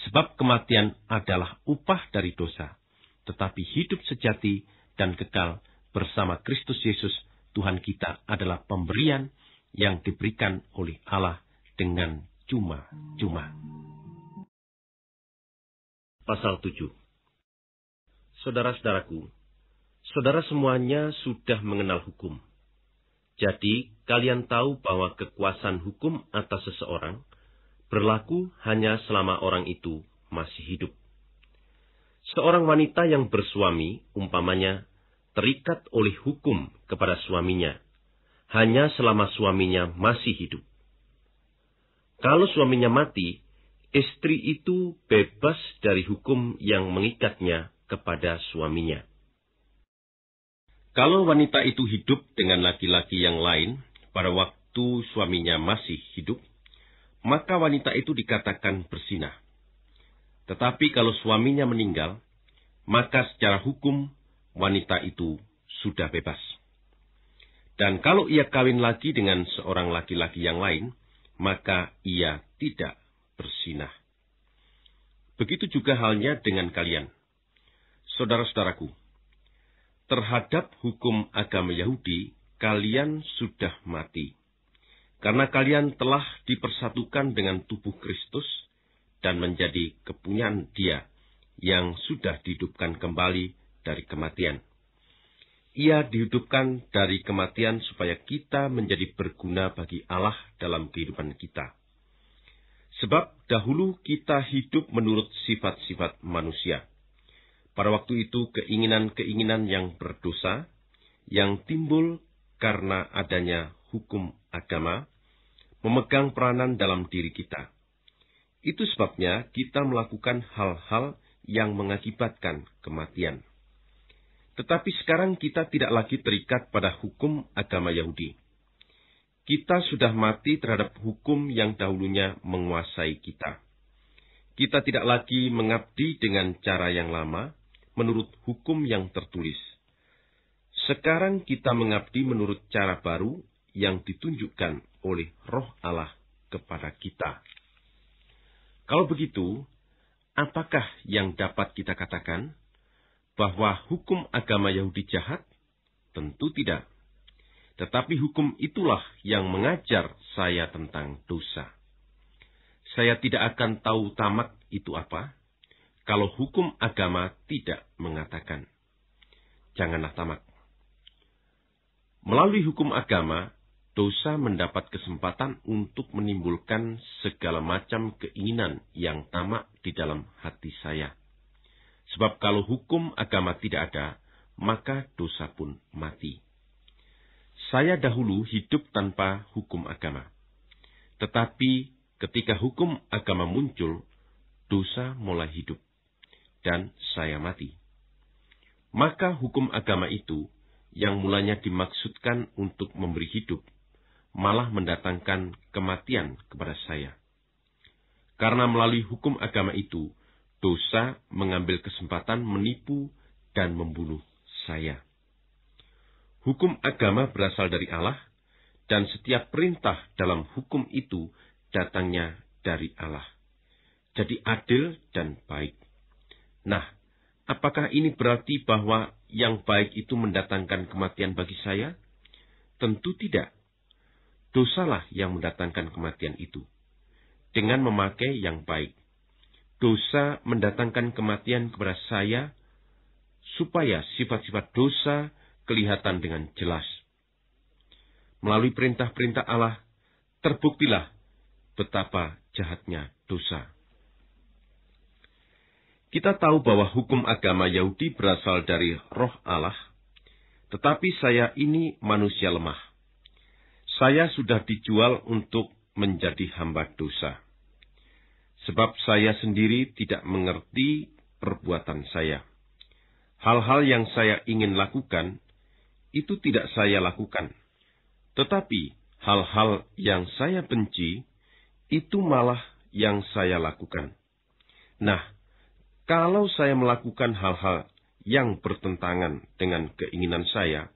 Sebab kematian adalah upah dari dosa, tetapi hidup sejati dan kekal bersama Kristus Yesus, Tuhan kita adalah pemberian yang diberikan oleh Allah dengan cuma-cuma. Pasal 7 Saudara-saudaraku, saudara semuanya sudah mengenal hukum. Jadi, kalian tahu bahwa kekuasaan hukum atas seseorang berlaku hanya selama orang itu masih hidup. Seorang wanita yang bersuami, umpamanya, terikat oleh hukum kepada suaminya, hanya selama suaminya masih hidup. Kalau suaminya mati, istri itu bebas dari hukum yang mengikatnya kepada suaminya. Kalau wanita itu hidup dengan laki-laki yang lain pada waktu suaminya masih hidup, maka wanita itu dikatakan bersinah. Tetapi kalau suaminya meninggal, maka secara hukum wanita itu sudah bebas. Dan kalau ia kawin lagi dengan seorang laki-laki yang lain, maka ia tidak bersinah. Begitu juga halnya dengan kalian. Saudara-saudaraku, terhadap hukum agama Yahudi, kalian sudah mati. Karena kalian telah dipersatukan dengan tubuh Kristus dan menjadi kepunyaan dia yang sudah dihidupkan kembali dari kematian. Ia dihidupkan dari kematian supaya kita menjadi berguna bagi Allah dalam kehidupan kita. Sebab dahulu kita hidup menurut sifat-sifat manusia pada waktu itu keinginan-keinginan yang berdosa yang timbul karena adanya hukum agama memegang peranan dalam diri kita. Itu sebabnya kita melakukan hal-hal yang mengakibatkan kematian. Tetapi sekarang kita tidak lagi terikat pada hukum agama Yahudi. Kita sudah mati terhadap hukum yang dahulunya menguasai kita. Kita tidak lagi mengabdi dengan cara yang lama, menurut hukum yang tertulis. Sekarang kita mengabdi menurut cara baru yang ditunjukkan oleh roh Allah kepada kita. Kalau begitu, apakah yang dapat kita katakan? Bahwa hukum agama Yahudi jahat? Tentu tidak. Tetapi hukum itulah yang mengajar saya tentang dosa. Saya tidak akan tahu tamat itu apa, kalau hukum agama tidak mengatakan. Janganlah tamak. Melalui hukum agama, dosa mendapat kesempatan untuk menimbulkan segala macam keinginan yang tamak di dalam hati saya. Sebab kalau hukum agama tidak ada, maka dosa pun mati. Saya dahulu hidup tanpa hukum agama. Tetapi ketika hukum agama muncul, dosa mulai hidup dan saya mati. Maka hukum agama itu, yang mulanya dimaksudkan untuk memberi hidup, malah mendatangkan kematian kepada saya. Karena melalui hukum agama itu, dosa mengambil kesempatan menipu dan membunuh saya. Hukum agama berasal dari Allah, dan setiap perintah dalam hukum itu datangnya dari Allah. Jadi adil dan baik. Nah, apakah ini berarti bahwa yang baik itu mendatangkan kematian bagi saya? Tentu tidak. Dosalah yang mendatangkan kematian itu. Dengan memakai yang baik. Dosa mendatangkan kematian kepada saya supaya sifat-sifat dosa kelihatan dengan jelas. Melalui perintah-perintah Allah, terbuktilah betapa jahatnya dosa. Kita tahu bahwa hukum agama Yahudi berasal dari roh Allah, tetapi saya ini manusia lemah. Saya sudah dijual untuk menjadi hamba dosa. Sebab saya sendiri tidak mengerti perbuatan saya. Hal-hal yang saya ingin lakukan, itu tidak saya lakukan. Tetapi hal-hal yang saya benci, itu malah yang saya lakukan. Nah, kalau saya melakukan hal-hal yang bertentangan dengan keinginan saya,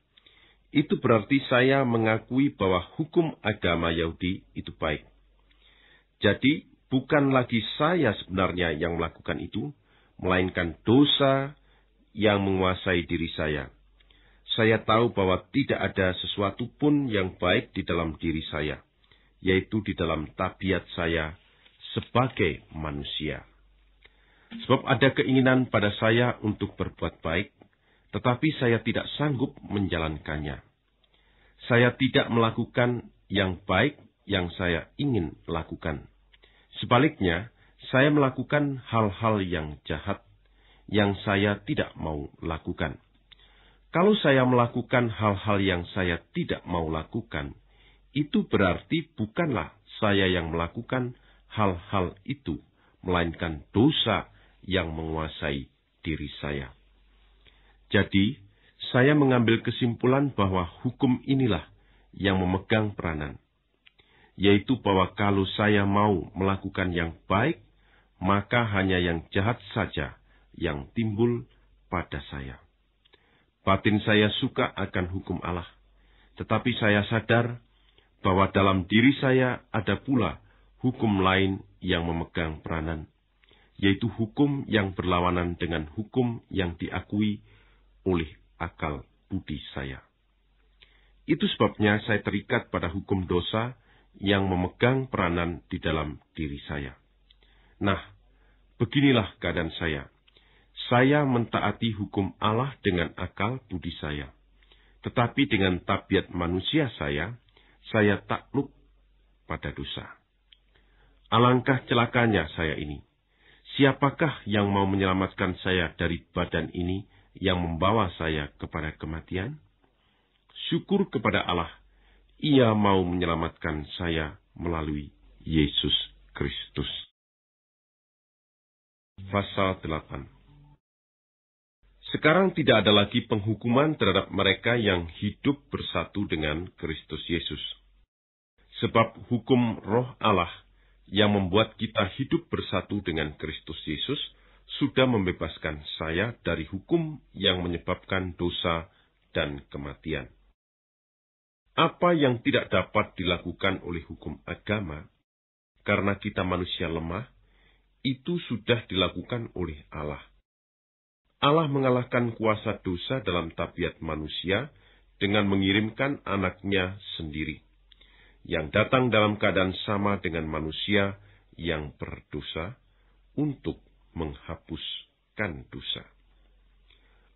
itu berarti saya mengakui bahwa hukum agama Yahudi itu baik. Jadi, bukan lagi saya sebenarnya yang melakukan itu, melainkan dosa yang menguasai diri saya. Saya tahu bahwa tidak ada sesuatu pun yang baik di dalam diri saya, yaitu di dalam tabiat saya sebagai manusia. Sebab ada keinginan pada saya untuk berbuat baik, tetapi saya tidak sanggup menjalankannya. Saya tidak melakukan yang baik yang saya ingin lakukan. Sebaliknya, saya melakukan hal-hal yang jahat yang saya tidak mau lakukan. Kalau saya melakukan hal-hal yang saya tidak mau lakukan, itu berarti bukanlah saya yang melakukan hal-hal itu, melainkan dosa yang menguasai diri saya. Jadi, saya mengambil kesimpulan bahwa hukum inilah yang memegang peranan, yaitu bahwa kalau saya mau melakukan yang baik, maka hanya yang jahat saja yang timbul pada saya. Batin saya suka akan hukum Allah, tetapi saya sadar bahwa dalam diri saya ada pula hukum lain yang memegang peranan, yaitu hukum yang berlawanan dengan hukum yang diakui oleh akal budi saya. Itu sebabnya saya terikat pada hukum dosa yang memegang peranan di dalam diri saya. Nah, beginilah keadaan saya saya mentaati hukum Allah dengan akal budi saya. Tetapi dengan tabiat manusia saya, saya takluk pada dosa. Alangkah celakanya saya ini. Siapakah yang mau menyelamatkan saya dari badan ini yang membawa saya kepada kematian? Syukur kepada Allah, Ia mau menyelamatkan saya melalui Yesus Kristus. Pasal 8 sekarang tidak ada lagi penghukuman terhadap mereka yang hidup bersatu dengan Kristus Yesus. Sebab hukum roh Allah yang membuat kita hidup bersatu dengan Kristus Yesus sudah membebaskan saya dari hukum yang menyebabkan dosa dan kematian. Apa yang tidak dapat dilakukan oleh hukum agama, karena kita manusia lemah, itu sudah dilakukan oleh Allah Allah mengalahkan kuasa dosa dalam tabiat manusia dengan mengirimkan anaknya sendiri, yang datang dalam keadaan sama dengan manusia yang berdosa untuk menghapuskan dosa.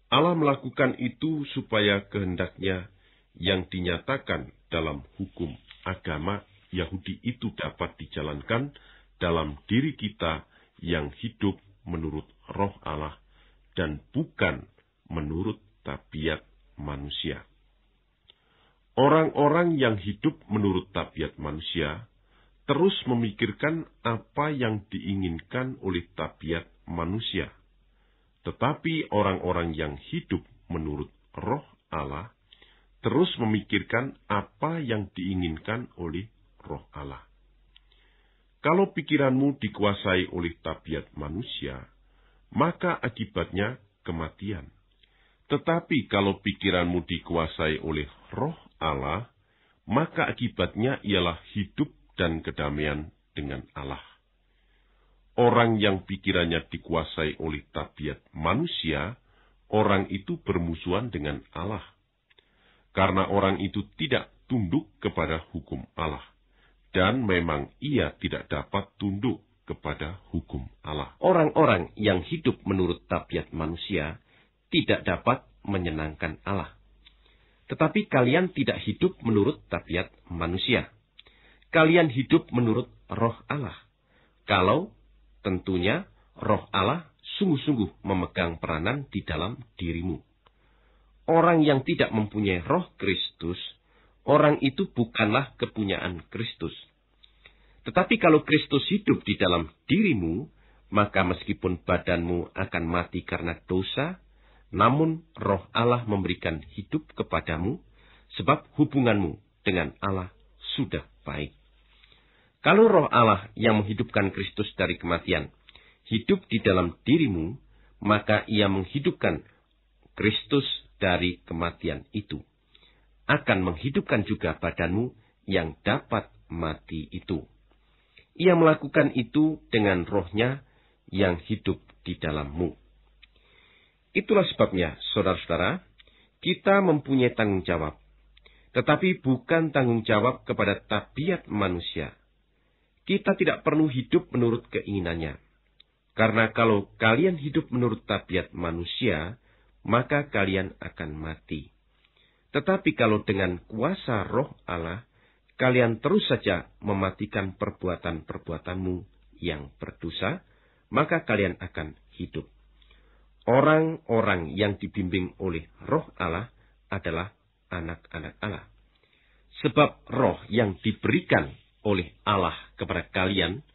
Allah melakukan itu supaya kehendaknya yang dinyatakan dalam hukum agama Yahudi itu dapat dijalankan dalam diri kita yang hidup menurut roh Allah dan bukan menurut tabiat manusia. Orang-orang yang hidup menurut tabiat manusia terus memikirkan apa yang diinginkan oleh tabiat manusia. Tetapi orang-orang yang hidup menurut roh Allah terus memikirkan apa yang diinginkan oleh roh Allah. Kalau pikiranmu dikuasai oleh tabiat manusia, maka akibatnya kematian. Tetapi kalau pikiranmu dikuasai oleh roh Allah, maka akibatnya ialah hidup dan kedamaian dengan Allah. Orang yang pikirannya dikuasai oleh tabiat manusia, orang itu bermusuhan dengan Allah. Karena orang itu tidak tunduk kepada hukum Allah. Dan memang ia tidak dapat tunduk kepada hukum Allah. Orang-orang yang hidup menurut tabiat manusia tidak dapat menyenangkan Allah. Tetapi kalian tidak hidup menurut tabiat manusia. Kalian hidup menurut roh Allah. Kalau tentunya roh Allah sungguh-sungguh memegang peranan di dalam dirimu. Orang yang tidak mempunyai roh Kristus, orang itu bukanlah kepunyaan Kristus. Tetapi kalau Kristus hidup di dalam dirimu, maka meskipun badanmu akan mati karena dosa, namun roh Allah memberikan hidup kepadamu, sebab hubunganmu dengan Allah sudah baik. Kalau roh Allah yang menghidupkan Kristus dari kematian hidup di dalam dirimu, maka ia menghidupkan Kristus dari kematian itu. Akan menghidupkan juga badanmu yang dapat mati itu. Ia melakukan itu dengan rohnya yang hidup di dalammu. Itulah sebabnya, saudara-saudara, kita mempunyai tanggung jawab. Tetapi bukan tanggung jawab kepada tabiat manusia. Kita tidak perlu hidup menurut keinginannya. Karena kalau kalian hidup menurut tabiat manusia, maka kalian akan mati. Tetapi kalau dengan kuasa roh Allah, kalian terus saja mematikan perbuatan-perbuatanmu yang berdosa, maka kalian akan hidup. orang-orang yang dibimbing oleh roh Allah adalah anak-anak Allah. Sebab roh yang diberikan oleh Allah kepada kalian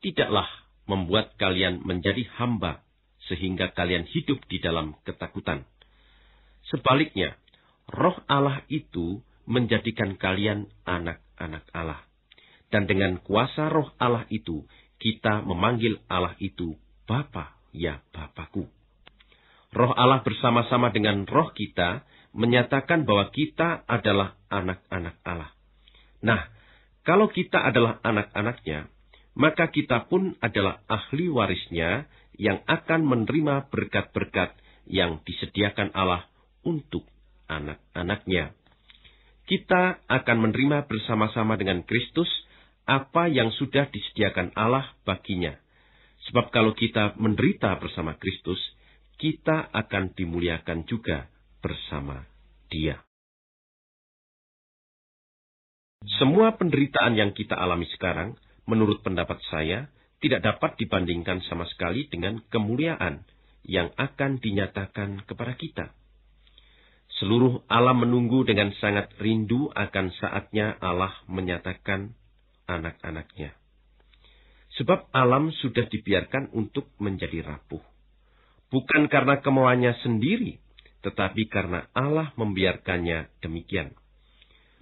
tidaklah membuat kalian menjadi hamba sehingga kalian hidup di dalam ketakutan. Sebaliknya, roh Allah itu menjadikan kalian anak-anak Allah. Dan dengan kuasa roh Allah itu, kita memanggil Allah itu Bapa, ya Bapakku. Roh Allah bersama-sama dengan roh kita menyatakan bahwa kita adalah anak-anak Allah. Nah, kalau kita adalah anak-anaknya, maka kita pun adalah ahli warisnya yang akan menerima berkat-berkat yang disediakan Allah untuk anak-anaknya. Kita akan menerima bersama-sama dengan Kristus apa yang sudah disediakan Allah baginya. Sebab kalau kita menderita bersama Kristus, kita akan dimuliakan juga bersama Dia. Semua penderitaan yang kita alami sekarang, menurut pendapat saya, tidak dapat dibandingkan sama sekali dengan kemuliaan yang akan dinyatakan kepada kita. Seluruh alam menunggu dengan sangat rindu akan saatnya Allah menyatakan anak-anaknya. Sebab alam sudah dibiarkan untuk menjadi rapuh. Bukan karena kemauannya sendiri, tetapi karena Allah membiarkannya demikian.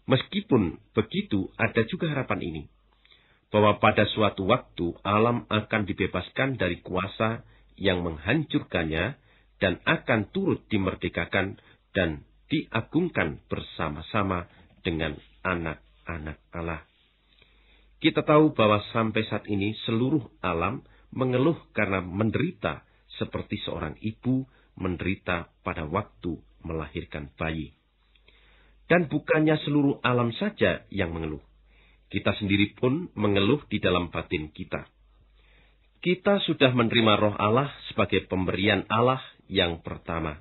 Meskipun begitu, ada juga harapan ini. Bahwa pada suatu waktu alam akan dibebaskan dari kuasa yang menghancurkannya dan akan turut dimerdekakan dan diagungkan bersama-sama dengan anak-anak Allah. Kita tahu bahwa sampai saat ini seluruh alam mengeluh karena menderita seperti seorang ibu menderita pada waktu melahirkan bayi. Dan bukannya seluruh alam saja yang mengeluh. Kita sendiri pun mengeluh di dalam batin kita. Kita sudah menerima roh Allah sebagai pemberian Allah yang pertama.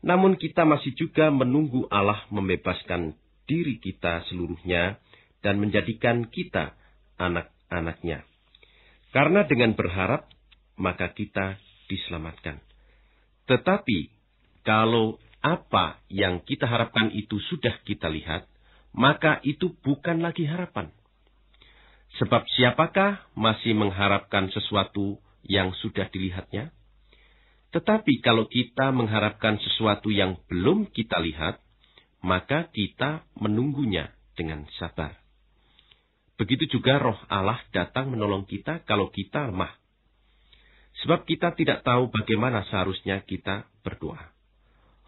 Namun kita masih juga menunggu Allah membebaskan diri kita seluruhnya dan menjadikan kita anak-anaknya. Karena dengan berharap, maka kita diselamatkan. Tetapi, kalau apa yang kita harapkan itu sudah kita lihat, maka itu bukan lagi harapan. Sebab siapakah masih mengharapkan sesuatu yang sudah dilihatnya? Tetapi kalau kita mengharapkan sesuatu yang belum kita lihat, maka kita menunggunya dengan sabar. Begitu juga roh Allah datang menolong kita kalau kita lemah. Sebab kita tidak tahu bagaimana seharusnya kita berdoa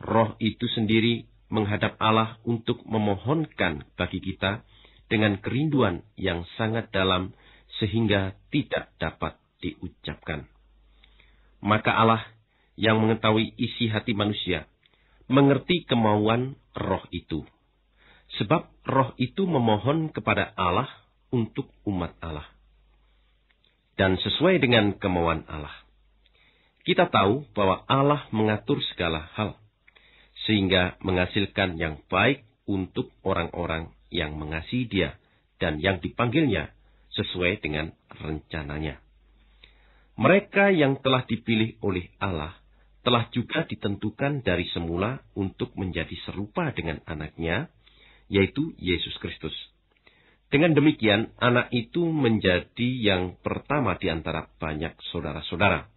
roh itu sendiri menghadap Allah untuk memohonkan bagi kita dengan kerinduan yang sangat dalam sehingga tidak dapat diucapkan. Maka Allah yang mengetahui isi hati manusia mengerti kemauan roh itu. Sebab roh itu memohon kepada Allah untuk umat Allah. Dan sesuai dengan kemauan Allah. Kita tahu bahwa Allah mengatur segala hal sehingga menghasilkan yang baik untuk orang-orang yang mengasihi Dia dan yang dipanggilnya sesuai dengan rencananya. Mereka yang telah dipilih oleh Allah telah juga ditentukan dari semula untuk menjadi serupa dengan anaknya, yaitu Yesus Kristus. Dengan demikian, anak itu menjadi yang pertama di antara banyak saudara-saudara.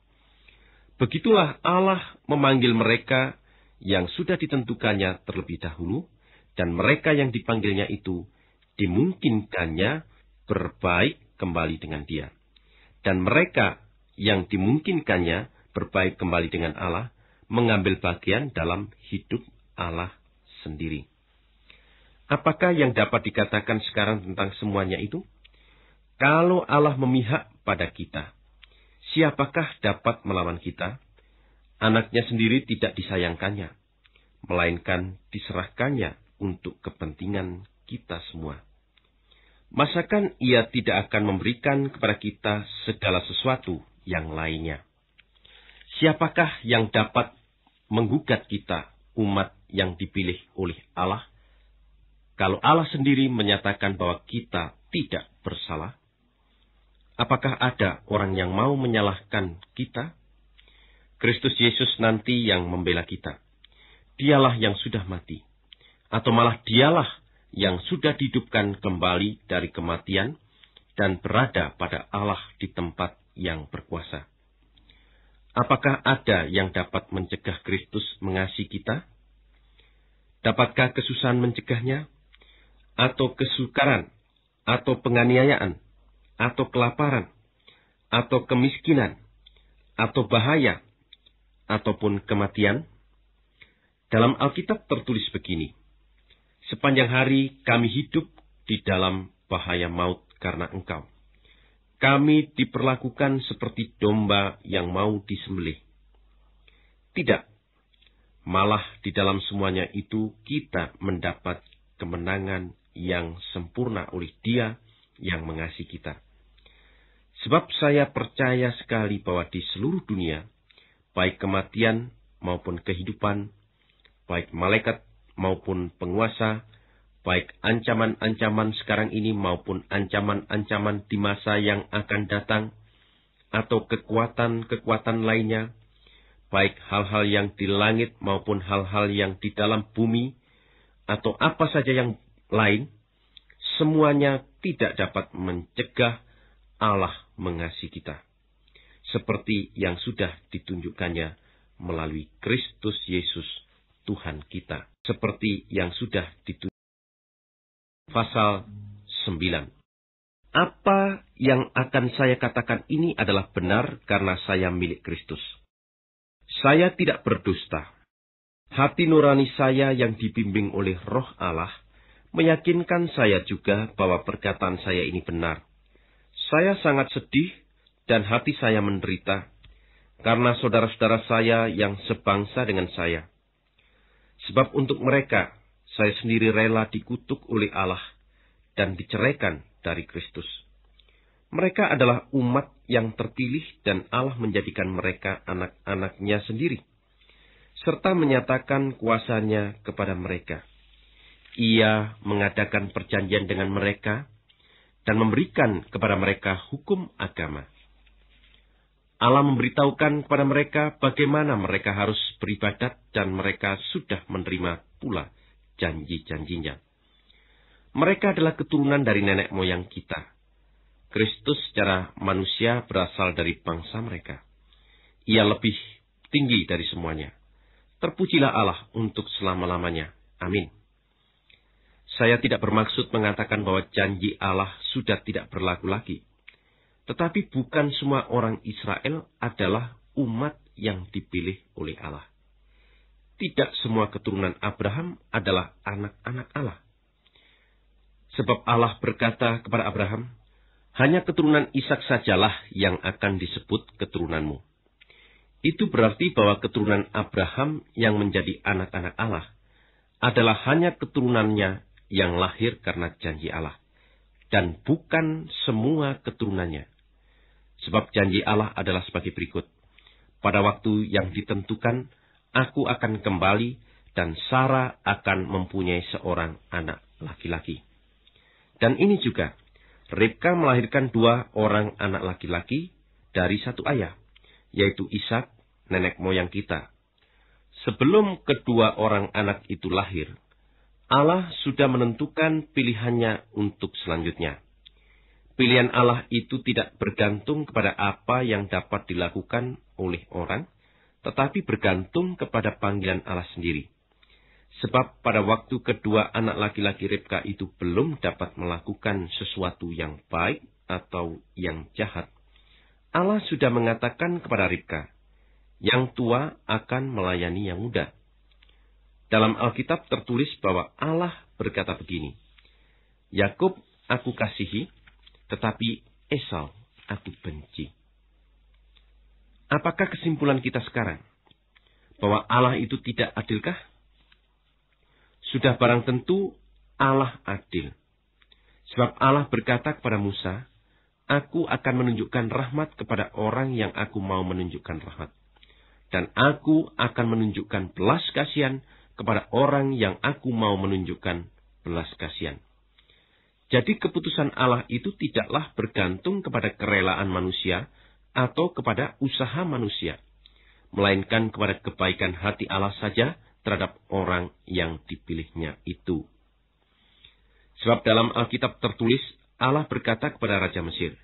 Begitulah Allah memanggil mereka yang sudah ditentukannya terlebih dahulu, dan mereka yang dipanggilnya itu dimungkinkannya berbaik kembali dengan dia. Dan mereka yang dimungkinkannya berbaik kembali dengan Allah, mengambil bagian dalam hidup Allah sendiri. Apakah yang dapat dikatakan sekarang tentang semuanya itu? Kalau Allah memihak pada kita, siapakah dapat melawan kita? Anaknya sendiri tidak disayangkannya, melainkan diserahkannya untuk kepentingan kita semua. Masakan ia tidak akan memberikan kepada kita segala sesuatu yang lainnya? Siapakah yang dapat menggugat kita, umat yang dipilih oleh Allah? Kalau Allah sendiri menyatakan bahwa kita tidak bersalah, apakah ada orang yang mau menyalahkan kita? Kristus Yesus nanti yang membela kita. Dialah yang sudah mati. Atau malah dialah yang sudah dihidupkan kembali dari kematian dan berada pada Allah di tempat yang berkuasa. Apakah ada yang dapat mencegah Kristus mengasihi kita? Dapatkah kesusahan mencegahnya? Atau kesukaran? Atau penganiayaan? Atau kelaparan? Atau kemiskinan? Atau bahaya? Ataupun kematian? Dalam Alkitab tertulis begini, Sepanjang hari kami hidup di dalam bahaya maut karena engkau. Kami diperlakukan seperti domba yang mau disembelih. Tidak, malah di dalam semuanya itu kita mendapat kemenangan yang sempurna oleh Dia yang mengasihi kita. Sebab saya percaya sekali bahwa di seluruh dunia, baik kematian maupun kehidupan, baik malaikat maupun penguasa, baik ancaman-ancaman sekarang ini maupun ancaman-ancaman di masa yang akan datang, atau kekuatan-kekuatan lainnya, baik hal-hal yang di langit maupun hal-hal yang di dalam bumi, atau apa saja yang lain, semuanya tidak dapat mencegah Allah mengasihi kita. Seperti yang sudah ditunjukkannya melalui Kristus Yesus Tuhan kita seperti yang sudah ditulis. Pasal 9. Apa yang akan saya katakan ini adalah benar karena saya milik Kristus. Saya tidak berdusta. Hati nurani saya yang dibimbing oleh roh Allah meyakinkan saya juga bahwa perkataan saya ini benar. Saya sangat sedih dan hati saya menderita karena saudara-saudara saya yang sebangsa dengan saya Sebab untuk mereka, saya sendiri rela dikutuk oleh Allah dan diceraikan dari Kristus. Mereka adalah umat yang terpilih dan Allah menjadikan mereka anak-anaknya sendiri, serta menyatakan kuasanya kepada mereka. Ia mengadakan perjanjian dengan mereka dan memberikan kepada mereka hukum agama. Allah memberitahukan kepada mereka bagaimana mereka harus beribadat dan mereka sudah menerima pula janji-janjinya. Mereka adalah keturunan dari nenek moyang kita. Kristus secara manusia berasal dari bangsa mereka. Ia lebih tinggi dari semuanya. Terpujilah Allah untuk selama-lamanya. Amin. Saya tidak bermaksud mengatakan bahwa janji Allah sudah tidak berlaku lagi. Tetapi bukan semua orang Israel adalah umat yang dipilih oleh Allah. Tidak semua keturunan Abraham adalah anak-anak Allah. Sebab Allah berkata kepada Abraham, hanya keturunan Ishak sajalah yang akan disebut keturunanmu. Itu berarti bahwa keturunan Abraham yang menjadi anak-anak Allah adalah hanya keturunannya yang lahir karena janji Allah, dan bukan semua keturunannya. Sebab janji Allah adalah sebagai berikut. Pada waktu yang ditentukan, aku akan kembali dan Sarah akan mempunyai seorang anak laki-laki. Dan ini juga, Ribka melahirkan dua orang anak laki-laki dari satu ayah, yaitu Ishak, nenek moyang kita. Sebelum kedua orang anak itu lahir, Allah sudah menentukan pilihannya untuk selanjutnya. Pilihan Allah itu tidak bergantung kepada apa yang dapat dilakukan oleh orang, tetapi bergantung kepada panggilan Allah sendiri. Sebab pada waktu kedua anak laki-laki Ribka itu belum dapat melakukan sesuatu yang baik atau yang jahat. Allah sudah mengatakan kepada Ribka, yang tua akan melayani yang muda. Dalam Alkitab tertulis bahwa Allah berkata begini, Yakub aku kasihi, tetapi Esau aku benci. Apakah kesimpulan kita sekarang? Bahwa Allah itu tidak adilkah? Sudah barang tentu Allah adil. Sebab Allah berkata kepada Musa, Aku akan menunjukkan rahmat kepada orang yang aku mau menunjukkan rahmat. Dan aku akan menunjukkan belas kasihan kepada orang yang aku mau menunjukkan belas kasihan. Jadi keputusan Allah itu tidaklah bergantung kepada kerelaan manusia atau kepada usaha manusia, melainkan kepada kebaikan hati Allah saja terhadap orang yang dipilihnya itu. Sebab dalam Alkitab tertulis, Allah berkata kepada Raja Mesir,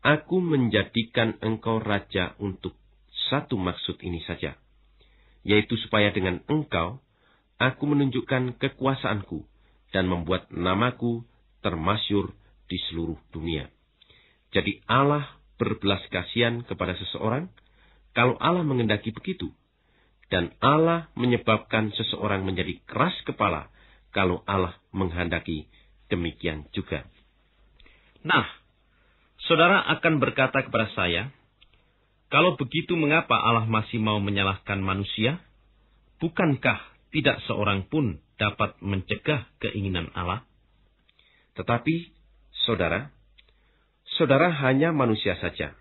Aku menjadikan engkau raja untuk satu maksud ini saja, yaitu supaya dengan engkau, aku menunjukkan kekuasaanku dan membuat namaku termasyur di seluruh dunia. Jadi Allah berbelas kasihan kepada seseorang, kalau Allah mengendaki begitu, dan Allah menyebabkan seseorang menjadi keras kepala kalau Allah menghendaki demikian juga. Nah, saudara akan berkata kepada saya, kalau begitu mengapa Allah masih mau menyalahkan manusia? Bukankah tidak seorang pun dapat mencegah keinginan Allah? Tetapi, saudara, saudara hanya manusia saja,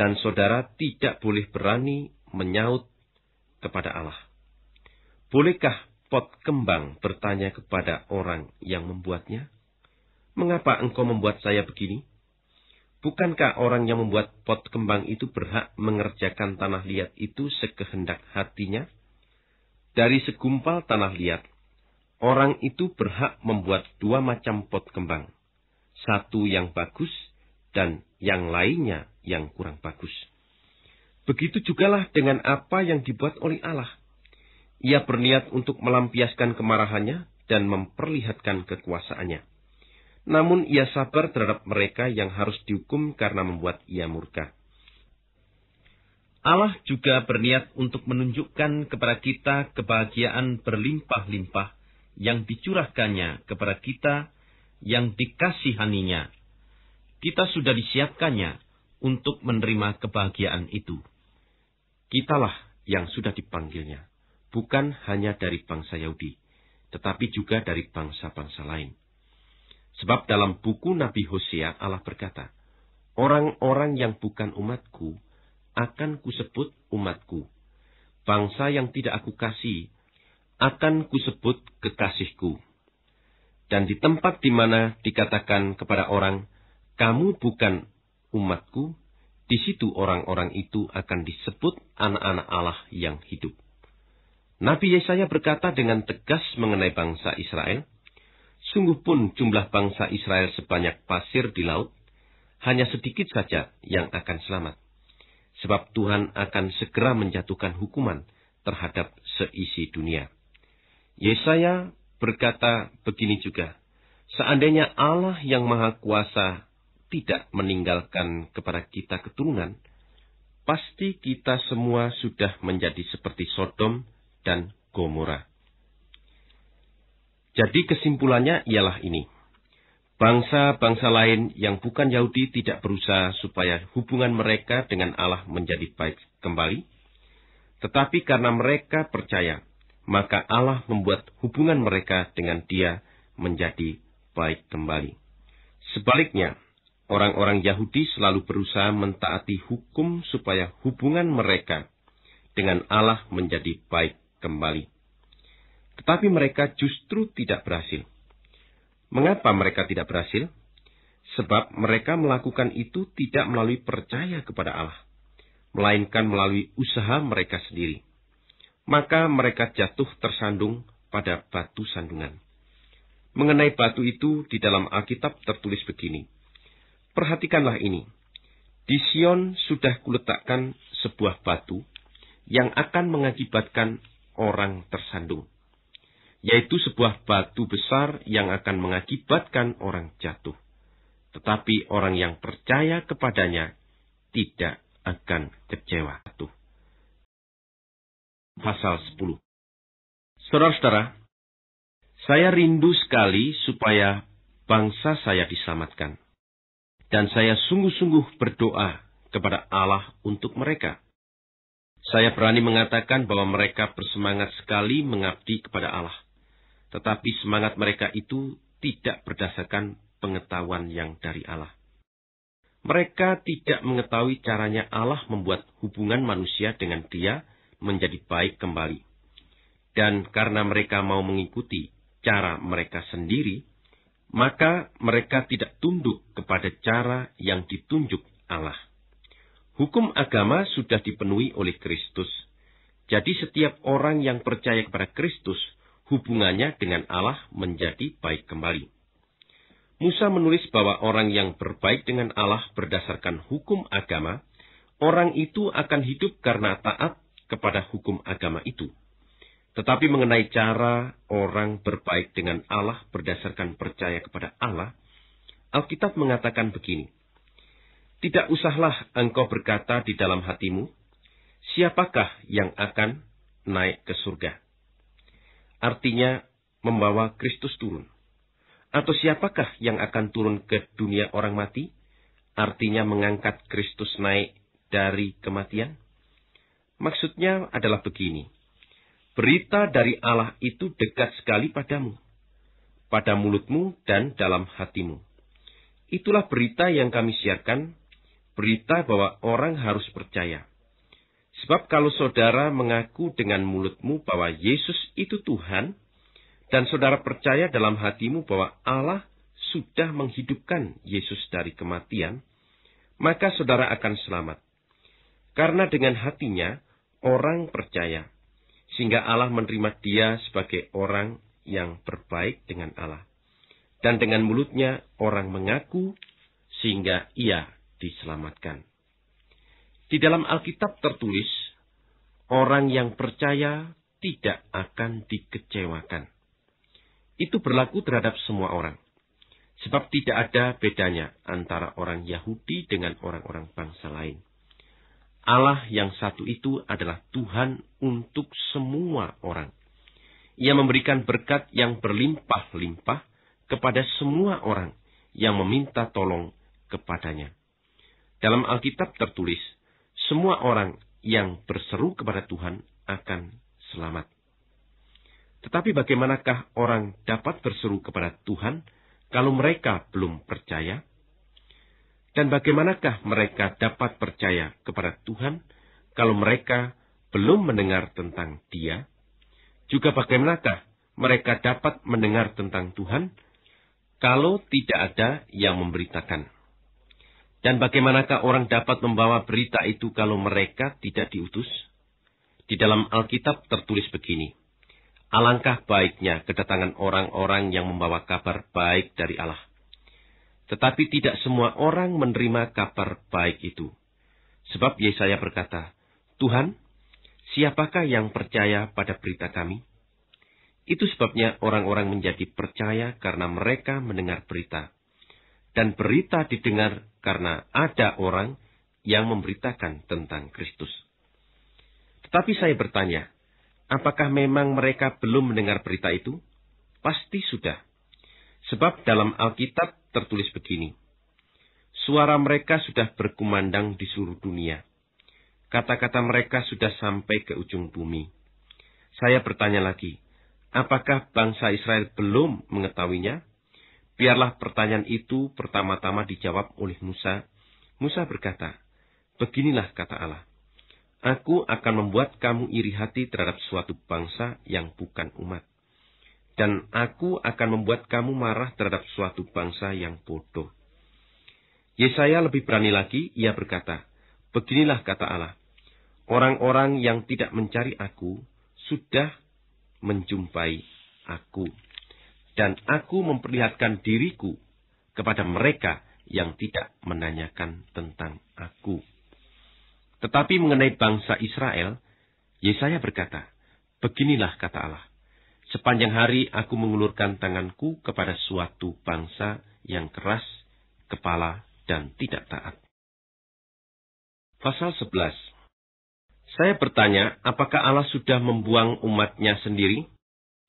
dan saudara tidak boleh berani menyaut kepada Allah. Bolehkah pot kembang bertanya kepada orang yang membuatnya? Mengapa engkau membuat saya begini? Bukankah orang yang membuat pot kembang itu berhak mengerjakan tanah liat itu sekehendak hatinya? Dari segumpal tanah liat, orang itu berhak membuat dua macam pot kembang. Satu yang bagus dan yang lainnya yang kurang bagus. Begitu jugalah dengan apa yang dibuat oleh Allah. Ia berniat untuk melampiaskan kemarahannya dan memperlihatkan kekuasaannya. Namun ia sabar terhadap mereka yang harus dihukum karena membuat ia murka. Allah juga berniat untuk menunjukkan kepada kita kebahagiaan berlimpah-limpah yang dicurahkannya kepada kita yang dikasihaninya. Kita sudah disiapkannya untuk menerima kebahagiaan itu. Kitalah yang sudah dipanggilnya, bukan hanya dari bangsa Yahudi, tetapi juga dari bangsa-bangsa lain. Sebab dalam buku Nabi Hosea Allah berkata, Orang-orang yang bukan umatku akan kusebut umatku. Bangsa yang tidak aku kasih akan kusebut kekasihku. Dan di tempat di mana dikatakan kepada orang, kamu bukan umatku, di situ orang-orang itu akan disebut anak-anak Allah yang hidup. Nabi Yesaya berkata dengan tegas mengenai bangsa Israel, Sungguh pun jumlah bangsa Israel sebanyak pasir di laut, hanya sedikit saja yang akan selamat. Sebab Tuhan akan segera menjatuhkan hukuman terhadap seisi dunia. Yesaya berkata begini juga, Seandainya Allah yang Maha Kuasa tidak meninggalkan kepada kita keturunan, pasti kita semua sudah menjadi seperti Sodom dan Gomora. Jadi kesimpulannya ialah ini. Bangsa-bangsa lain yang bukan Yahudi tidak berusaha supaya hubungan mereka dengan Allah menjadi baik kembali. Tetapi karena mereka percaya, maka Allah membuat hubungan mereka dengan dia menjadi baik kembali. Sebaliknya, Orang-orang Yahudi selalu berusaha mentaati hukum supaya hubungan mereka dengan Allah menjadi baik kembali. Tetapi mereka justru tidak berhasil. Mengapa mereka tidak berhasil? Sebab mereka melakukan itu tidak melalui percaya kepada Allah, melainkan melalui usaha mereka sendiri. Maka mereka jatuh tersandung pada batu sandungan. Mengenai batu itu di dalam Alkitab tertulis begini. Perhatikanlah ini. Di Sion sudah kuletakkan sebuah batu yang akan mengakibatkan orang tersandung. Yaitu sebuah batu besar yang akan mengakibatkan orang jatuh. Tetapi orang yang percaya kepadanya tidak akan kecewa. Pasal 10 Saudara-saudara, saya rindu sekali supaya bangsa saya diselamatkan. Dan saya sungguh-sungguh berdoa kepada Allah untuk mereka. Saya berani mengatakan bahwa mereka bersemangat sekali mengabdi kepada Allah. Tetapi semangat mereka itu tidak berdasarkan pengetahuan yang dari Allah. Mereka tidak mengetahui caranya Allah membuat hubungan manusia dengan dia menjadi baik kembali. Dan karena mereka mau mengikuti cara mereka sendiri, maka mereka tidak tunduk kepada cara yang ditunjuk Allah. Hukum agama sudah dipenuhi oleh Kristus. Jadi setiap orang yang percaya kepada Kristus, hubungannya dengan Allah menjadi baik kembali. Musa menulis bahwa orang yang berbaik dengan Allah berdasarkan hukum agama, orang itu akan hidup karena taat kepada hukum agama itu. Tetapi mengenai cara orang berbaik dengan Allah berdasarkan percaya kepada Allah, Alkitab mengatakan begini. Tidak usahlah engkau berkata di dalam hatimu, siapakah yang akan naik ke surga? Artinya, membawa Kristus turun. Atau siapakah yang akan turun ke dunia orang mati? Artinya mengangkat Kristus naik dari kematian? Maksudnya adalah begini. Berita dari Allah itu dekat sekali padamu, pada mulutmu dan dalam hatimu. Itulah berita yang kami siarkan berita bahwa orang harus percaya. Sebab kalau saudara mengaku dengan mulutmu bahwa Yesus itu Tuhan, dan saudara percaya dalam hatimu bahwa Allah sudah menghidupkan Yesus dari kematian, maka saudara akan selamat. Karena dengan hatinya orang percaya, sehingga Allah menerima dia sebagai orang yang berbaik dengan Allah. Dan dengan mulutnya orang mengaku sehingga ia diselamatkan. Di dalam Alkitab tertulis, orang yang percaya tidak akan dikecewakan. Itu berlaku terhadap semua orang. Sebab tidak ada bedanya antara orang Yahudi dengan orang-orang bangsa lain. Allah yang satu itu adalah Tuhan untuk semua orang. Ia memberikan berkat yang berlimpah-limpah kepada semua orang yang meminta tolong kepadanya. Dalam Alkitab tertulis, semua orang yang berseru kepada Tuhan akan selamat. Tetapi bagaimanakah orang dapat berseru kepada Tuhan kalau mereka belum percaya? Dan bagaimanakah mereka dapat percaya kepada Tuhan kalau mereka belum mendengar tentang Dia? Juga bagaimanakah mereka dapat mendengar tentang Tuhan kalau tidak ada yang memberitakan? Dan bagaimanakah orang dapat membawa berita itu kalau mereka tidak diutus? Di dalam Alkitab tertulis begini. Alangkah baiknya kedatangan orang-orang yang membawa kabar baik dari Allah. Tetapi tidak semua orang menerima kabar baik itu. Sebab Yesaya berkata, Tuhan, siapakah yang percaya pada berita kami? Itu sebabnya orang-orang menjadi percaya karena mereka mendengar berita dan berita didengar karena ada orang yang memberitakan tentang Kristus. Tetapi saya bertanya, apakah memang mereka belum mendengar berita itu? Pasti sudah. Sebab dalam Alkitab tertulis begini, Suara mereka sudah berkumandang di seluruh dunia. Kata-kata mereka sudah sampai ke ujung bumi. Saya bertanya lagi, apakah bangsa Israel belum mengetahuinya? Biarlah pertanyaan itu pertama-tama dijawab oleh Musa. Musa berkata, Beginilah kata Allah, Aku akan membuat kamu iri hati terhadap suatu bangsa yang bukan umat. Dan aku akan membuat kamu marah terhadap suatu bangsa yang bodoh. Yesaya lebih berani lagi, ia berkata, Beginilah kata Allah, Orang-orang yang tidak mencari aku sudah menjumpai aku dan aku memperlihatkan diriku kepada mereka yang tidak menanyakan tentang aku. Tetapi mengenai bangsa Israel, Yesaya berkata, Beginilah kata Allah, sepanjang hari aku mengulurkan tanganku kepada suatu bangsa yang keras, kepala, dan tidak taat. Pasal 11 Saya bertanya, apakah Allah sudah membuang umatnya sendiri?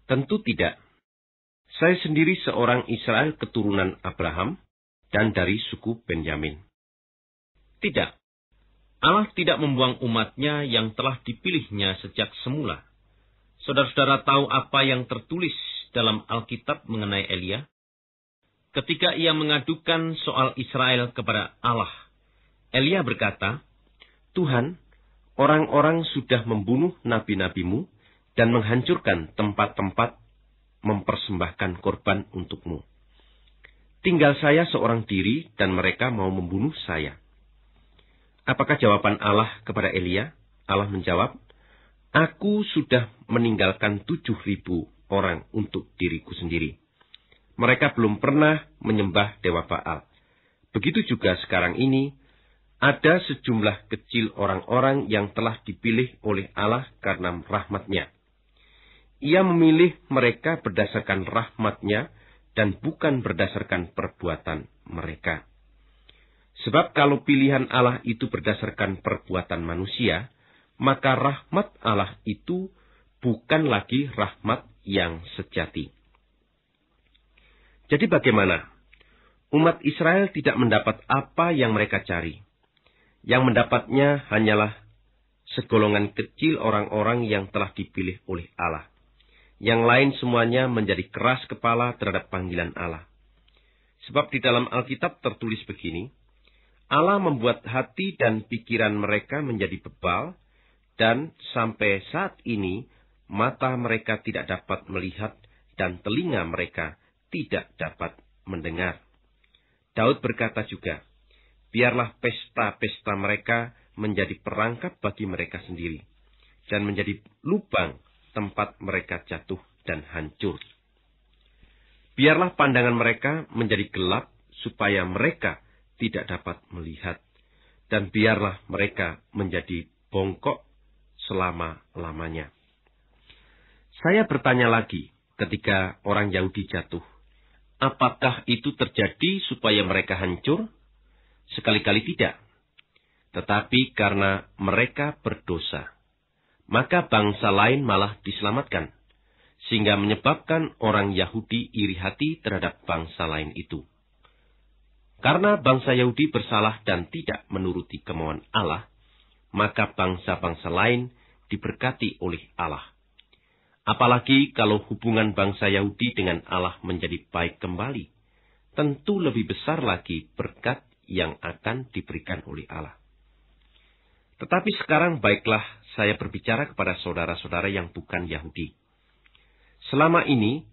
Tentu tidak. Saya sendiri seorang Israel keturunan Abraham dan dari suku Benyamin. Tidak. Allah tidak membuang umatnya yang telah dipilihnya sejak semula. Saudara-saudara tahu apa yang tertulis dalam Alkitab mengenai Elia? Ketika ia mengadukan soal Israel kepada Allah, Elia berkata, Tuhan, orang-orang sudah membunuh nabi-nabimu dan menghancurkan tempat-tempat mempersembahkan korban untukmu. Tinggal saya seorang diri dan mereka mau membunuh saya. Apakah jawaban Allah kepada Elia? Allah menjawab, Aku sudah meninggalkan tujuh ribu orang untuk diriku sendiri. Mereka belum pernah menyembah Dewa Baal. Begitu juga sekarang ini, ada sejumlah kecil orang-orang yang telah dipilih oleh Allah karena rahmatnya. Ia memilih mereka berdasarkan rahmatnya dan bukan berdasarkan perbuatan mereka. Sebab kalau pilihan Allah itu berdasarkan perbuatan manusia, maka rahmat Allah itu bukan lagi rahmat yang sejati. Jadi bagaimana? Umat Israel tidak mendapat apa yang mereka cari. Yang mendapatnya hanyalah segolongan kecil orang-orang yang telah dipilih oleh Allah. Yang lain semuanya menjadi keras kepala terhadap panggilan Allah. Sebab di dalam Alkitab tertulis begini, Allah membuat hati dan pikiran mereka menjadi bebal, dan sampai saat ini mata mereka tidak dapat melihat dan telinga mereka tidak dapat mendengar. Daud berkata juga, biarlah pesta-pesta mereka menjadi perangkap bagi mereka sendiri, dan menjadi lubang tempat mereka jatuh dan hancur. Biarlah pandangan mereka menjadi gelap, supaya mereka tidak dapat melihat, dan biarlah mereka menjadi bongkok selama-lamanya. Saya bertanya lagi ketika orang Yahudi jatuh. Apakah itu terjadi supaya mereka hancur? Sekali-kali tidak. Tetapi karena mereka berdosa, maka bangsa lain malah diselamatkan, sehingga menyebabkan orang Yahudi iri hati terhadap bangsa lain itu. Karena bangsa Yahudi bersalah dan tidak menuruti kemauan Allah, maka bangsa-bangsa lain diberkati oleh Allah. Apalagi kalau hubungan bangsa Yahudi dengan Allah menjadi baik kembali, tentu lebih besar lagi berkat yang akan diberikan oleh Allah. Tetapi sekarang baiklah saya berbicara kepada saudara-saudara yang bukan Yahudi. Selama ini,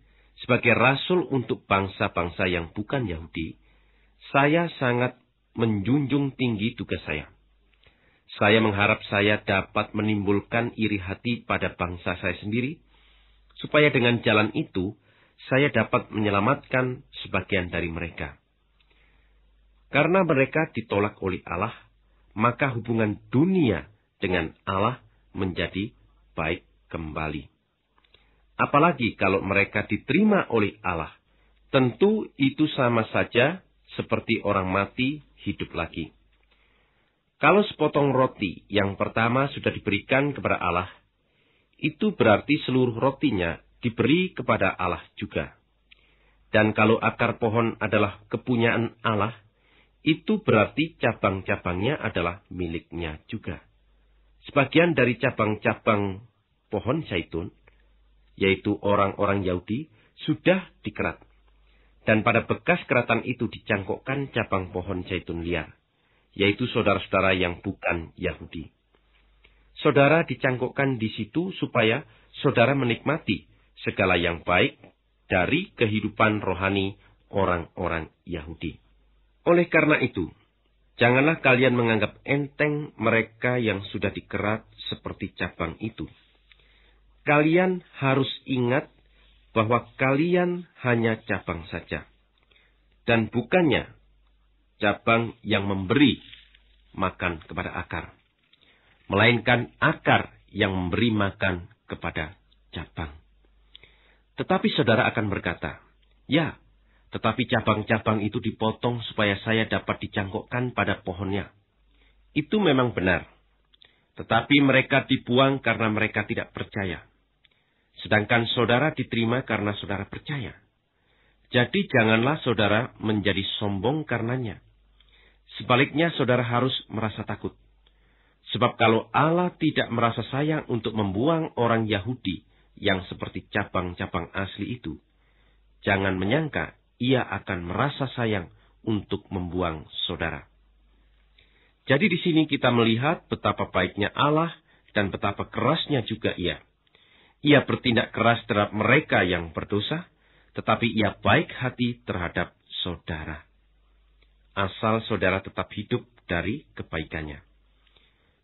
sebagai rasul untuk bangsa-bangsa yang bukan Yahudi, saya sangat menjunjung tinggi tugas saya. Saya mengharap saya dapat menimbulkan iri hati pada bangsa saya sendiri, supaya dengan jalan itu saya dapat menyelamatkan sebagian dari mereka. Karena mereka ditolak oleh Allah, maka hubungan dunia dengan Allah menjadi baik kembali. Apalagi kalau mereka diterima oleh Allah, tentu itu sama saja seperti orang mati hidup lagi. Kalau sepotong roti yang pertama sudah diberikan kepada Allah, itu berarti seluruh rotinya diberi kepada Allah juga. Dan kalau akar pohon adalah kepunyaan Allah, itu berarti cabang-cabangnya adalah miliknya juga. Sebagian dari cabang-cabang pohon zaitun, yaitu orang-orang Yahudi, sudah dikerat. Dan pada bekas keratan itu dicangkokkan cabang pohon zaitun liar yaitu saudara-saudara yang bukan Yahudi. Saudara dicangkokkan di situ supaya saudara menikmati segala yang baik dari kehidupan rohani orang-orang Yahudi. Oleh karena itu, janganlah kalian menganggap enteng mereka yang sudah dikerat seperti cabang itu. Kalian harus ingat bahwa kalian hanya cabang saja. Dan bukannya cabang yang memberi makan kepada akar, melainkan akar yang memberi makan kepada cabang. Tetapi saudara akan berkata, "Ya, tetapi cabang-cabang itu dipotong supaya saya dapat dicangkokkan pada pohonnya." Itu memang benar. Tetapi mereka dibuang karena mereka tidak percaya. Sedangkan saudara diterima karena saudara percaya. Jadi janganlah saudara menjadi sombong karenanya. Sebaliknya saudara harus merasa takut. Sebab kalau Allah tidak merasa sayang untuk membuang orang Yahudi yang seperti cabang-cabang asli itu, jangan menyangka ia akan merasa sayang untuk membuang saudara. Jadi di sini kita melihat betapa baiknya Allah dan betapa kerasnya juga ia. Ia bertindak keras terhadap mereka yang berdosa, tetapi ia baik hati terhadap saudara asal saudara tetap hidup dari kebaikannya.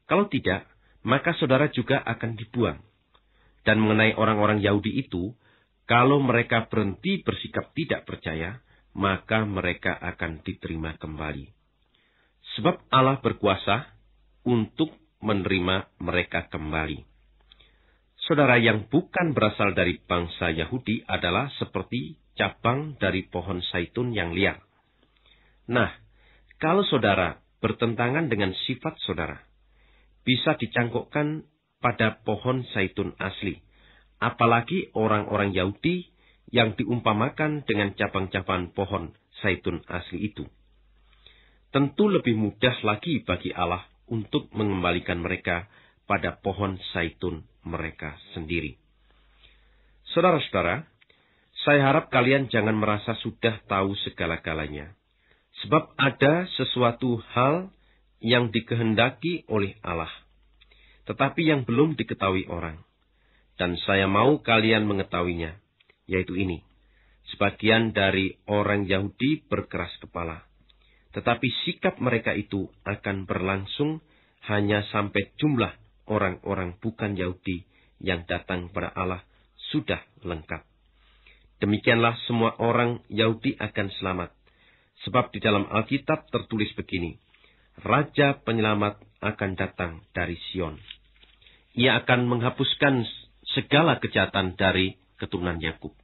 Kalau tidak, maka saudara juga akan dibuang. Dan mengenai orang-orang Yahudi itu, kalau mereka berhenti bersikap tidak percaya, maka mereka akan diterima kembali. Sebab Allah berkuasa untuk menerima mereka kembali. Saudara yang bukan berasal dari bangsa Yahudi adalah seperti cabang dari pohon saitun yang liar. Nah, kalau saudara bertentangan dengan sifat saudara, bisa dicangkokkan pada pohon saitun asli, apalagi orang-orang Yahudi yang diumpamakan dengan cabang-cabang pohon saitun asli itu. Tentu lebih mudah lagi bagi Allah untuk mengembalikan mereka pada pohon saitun mereka sendiri. Saudara-saudara, saya harap kalian jangan merasa sudah tahu segala-galanya. Sebab ada sesuatu hal yang dikehendaki oleh Allah, tetapi yang belum diketahui orang. Dan saya mau kalian mengetahuinya, yaitu ini. Sebagian dari orang Yahudi berkeras kepala, tetapi sikap mereka itu akan berlangsung hanya sampai jumlah orang-orang bukan Yahudi yang datang kepada Allah sudah lengkap. Demikianlah semua orang Yahudi akan selamat. Sebab di dalam Alkitab tertulis begini, Raja penyelamat akan datang dari Sion. Ia akan menghapuskan segala kejahatan dari keturunan Yakub.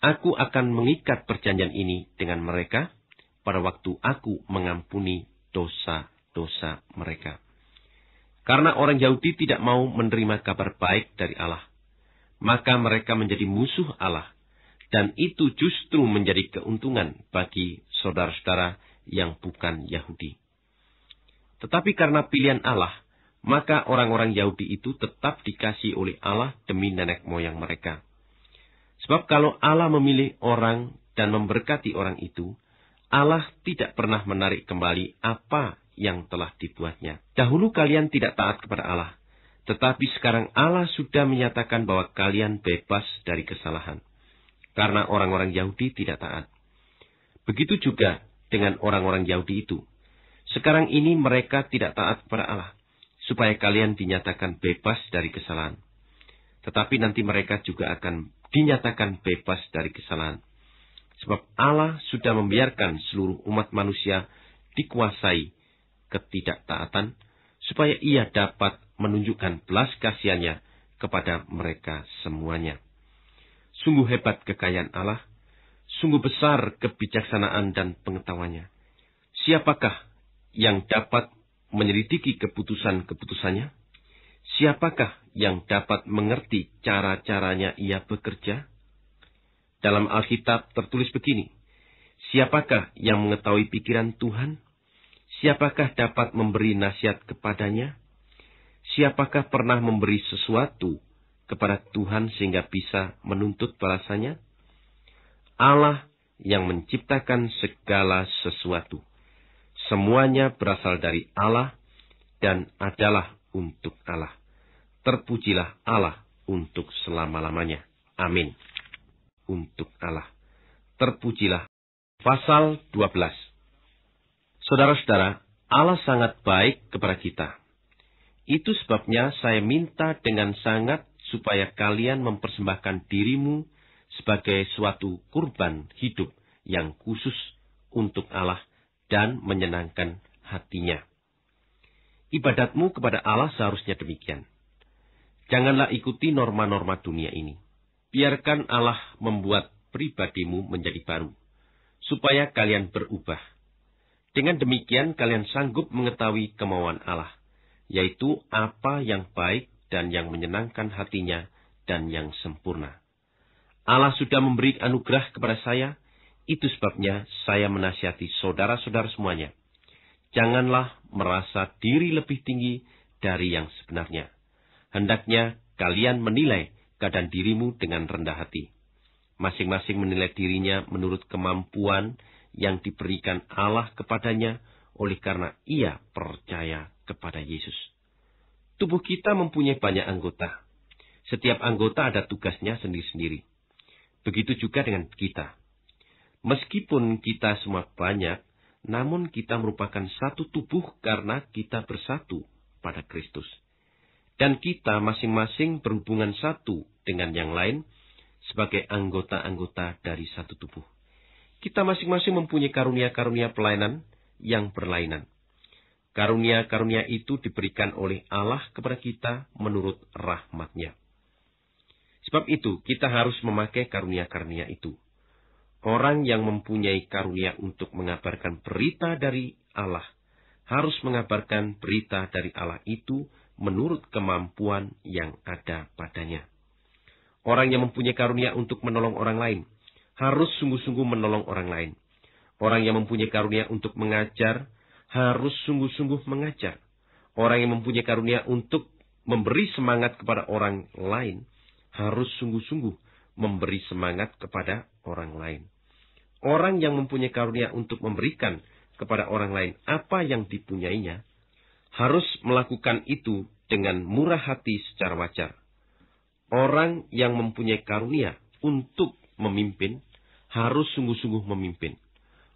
Aku akan mengikat perjanjian ini dengan mereka pada waktu aku mengampuni dosa-dosa mereka. Karena orang Yahudi tidak mau menerima kabar baik dari Allah maka mereka menjadi musuh Allah. Dan itu justru menjadi keuntungan bagi saudara-saudara yang bukan Yahudi. Tetapi karena pilihan Allah, maka orang-orang Yahudi itu tetap dikasih oleh Allah demi nenek moyang mereka. Sebab kalau Allah memilih orang dan memberkati orang itu, Allah tidak pernah menarik kembali apa yang telah dibuatnya. Dahulu kalian tidak taat kepada Allah, tetapi sekarang Allah sudah menyatakan bahwa kalian bebas dari kesalahan. Karena orang-orang Yahudi tidak taat. Begitu juga dengan orang-orang Yahudi itu. Sekarang ini mereka tidak taat kepada Allah. Supaya kalian dinyatakan bebas dari kesalahan. Tetapi nanti mereka juga akan dinyatakan bebas dari kesalahan. Sebab Allah sudah membiarkan seluruh umat manusia dikuasai ketidaktaatan, supaya ia dapat menunjukkan belas kasihannya kepada mereka semuanya. Sungguh hebat kekayaan Allah, sungguh besar kebijaksanaan dan pengetahuannya. Siapakah yang dapat menyelidiki keputusan-keputusannya? Siapakah yang dapat mengerti cara-caranya ia bekerja? Dalam Alkitab tertulis begini, Siapakah yang mengetahui pikiran Tuhan? Siapakah dapat memberi nasihat kepadanya? Siapakah pernah memberi sesuatu kepada Tuhan sehingga bisa menuntut balasannya? Allah yang menciptakan segala sesuatu. Semuanya berasal dari Allah dan adalah untuk Allah. Terpujilah Allah untuk selama-lamanya. Amin. Untuk Allah. Terpujilah. Pasal 12. Saudara-saudara, Allah sangat baik kepada kita itu sebabnya saya minta dengan sangat supaya kalian mempersembahkan dirimu sebagai suatu kurban hidup yang khusus untuk Allah dan menyenangkan hatinya. Ibadatmu kepada Allah seharusnya demikian. Janganlah ikuti norma-norma dunia ini. Biarkan Allah membuat pribadimu menjadi baru, supaya kalian berubah. Dengan demikian kalian sanggup mengetahui kemauan Allah yaitu apa yang baik dan yang menyenangkan hatinya dan yang sempurna. Allah sudah memberi anugerah kepada saya, itu sebabnya saya menasihati saudara-saudara semuanya. Janganlah merasa diri lebih tinggi dari yang sebenarnya. Hendaknya kalian menilai keadaan dirimu dengan rendah hati. Masing-masing menilai dirinya menurut kemampuan yang diberikan Allah kepadanya oleh karena ia percaya kepada Yesus. Tubuh kita mempunyai banyak anggota. Setiap anggota ada tugasnya sendiri-sendiri. Begitu juga dengan kita. Meskipun kita semua banyak, namun kita merupakan satu tubuh karena kita bersatu pada Kristus. Dan kita masing-masing berhubungan satu dengan yang lain sebagai anggota-anggota dari satu tubuh. Kita masing-masing mempunyai karunia-karunia pelayanan yang berlainan. Karunia-karunia itu diberikan oleh Allah kepada kita menurut rahmatnya. Sebab itu, kita harus memakai karunia-karunia itu. Orang yang mempunyai karunia untuk mengabarkan berita dari Allah harus mengabarkan berita dari Allah itu menurut kemampuan yang ada padanya. Orang yang mempunyai karunia untuk menolong orang lain harus sungguh-sungguh menolong orang lain. Orang yang mempunyai karunia untuk mengajar harus sungguh-sungguh mengajar. Orang yang mempunyai karunia untuk memberi semangat kepada orang lain harus sungguh-sungguh memberi semangat kepada orang lain. Orang yang mempunyai karunia untuk memberikan kepada orang lain apa yang dipunyainya, harus melakukan itu dengan murah hati secara wajar. Orang yang mempunyai karunia untuk memimpin, harus sungguh-sungguh memimpin.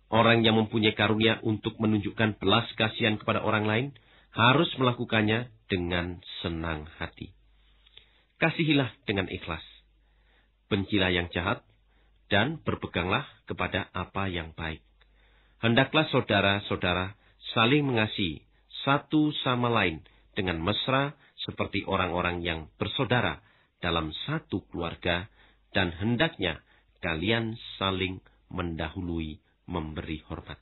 Orang yang mempunyai karunia untuk menunjukkan belas kasihan kepada orang lain, harus melakukannya dengan senang hati. Kasihilah dengan ikhlas. Bencilah yang jahat, dan berpeganglah kepada apa yang baik. Hendaklah saudara-saudara saling mengasihi satu sama lain dengan mesra seperti orang-orang yang bersaudara dalam satu keluarga dan hendaknya kalian saling mendahului memberi hormat.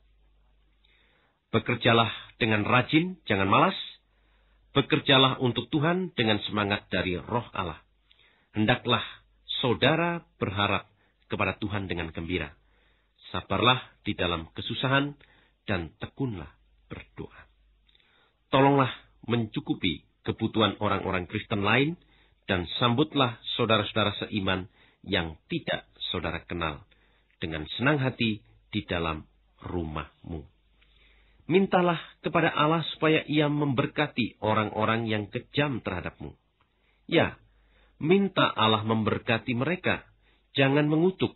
Bekerjalah dengan rajin, jangan malas. Bekerjalah untuk Tuhan dengan semangat dari roh Allah. Hendaklah saudara berharap kepada Tuhan dengan gembira. Sabarlah di dalam kesusahan dan tekunlah berdoa. Tolonglah mencukupi kebutuhan orang-orang Kristen lain dan sambutlah saudara-saudara seiman yang tidak saudara kenal dengan senang hati di dalam rumahmu. Mintalah kepada Allah supaya ia memberkati orang-orang yang kejam terhadapmu. Ya, minta Allah memberkati mereka jangan mengutuk.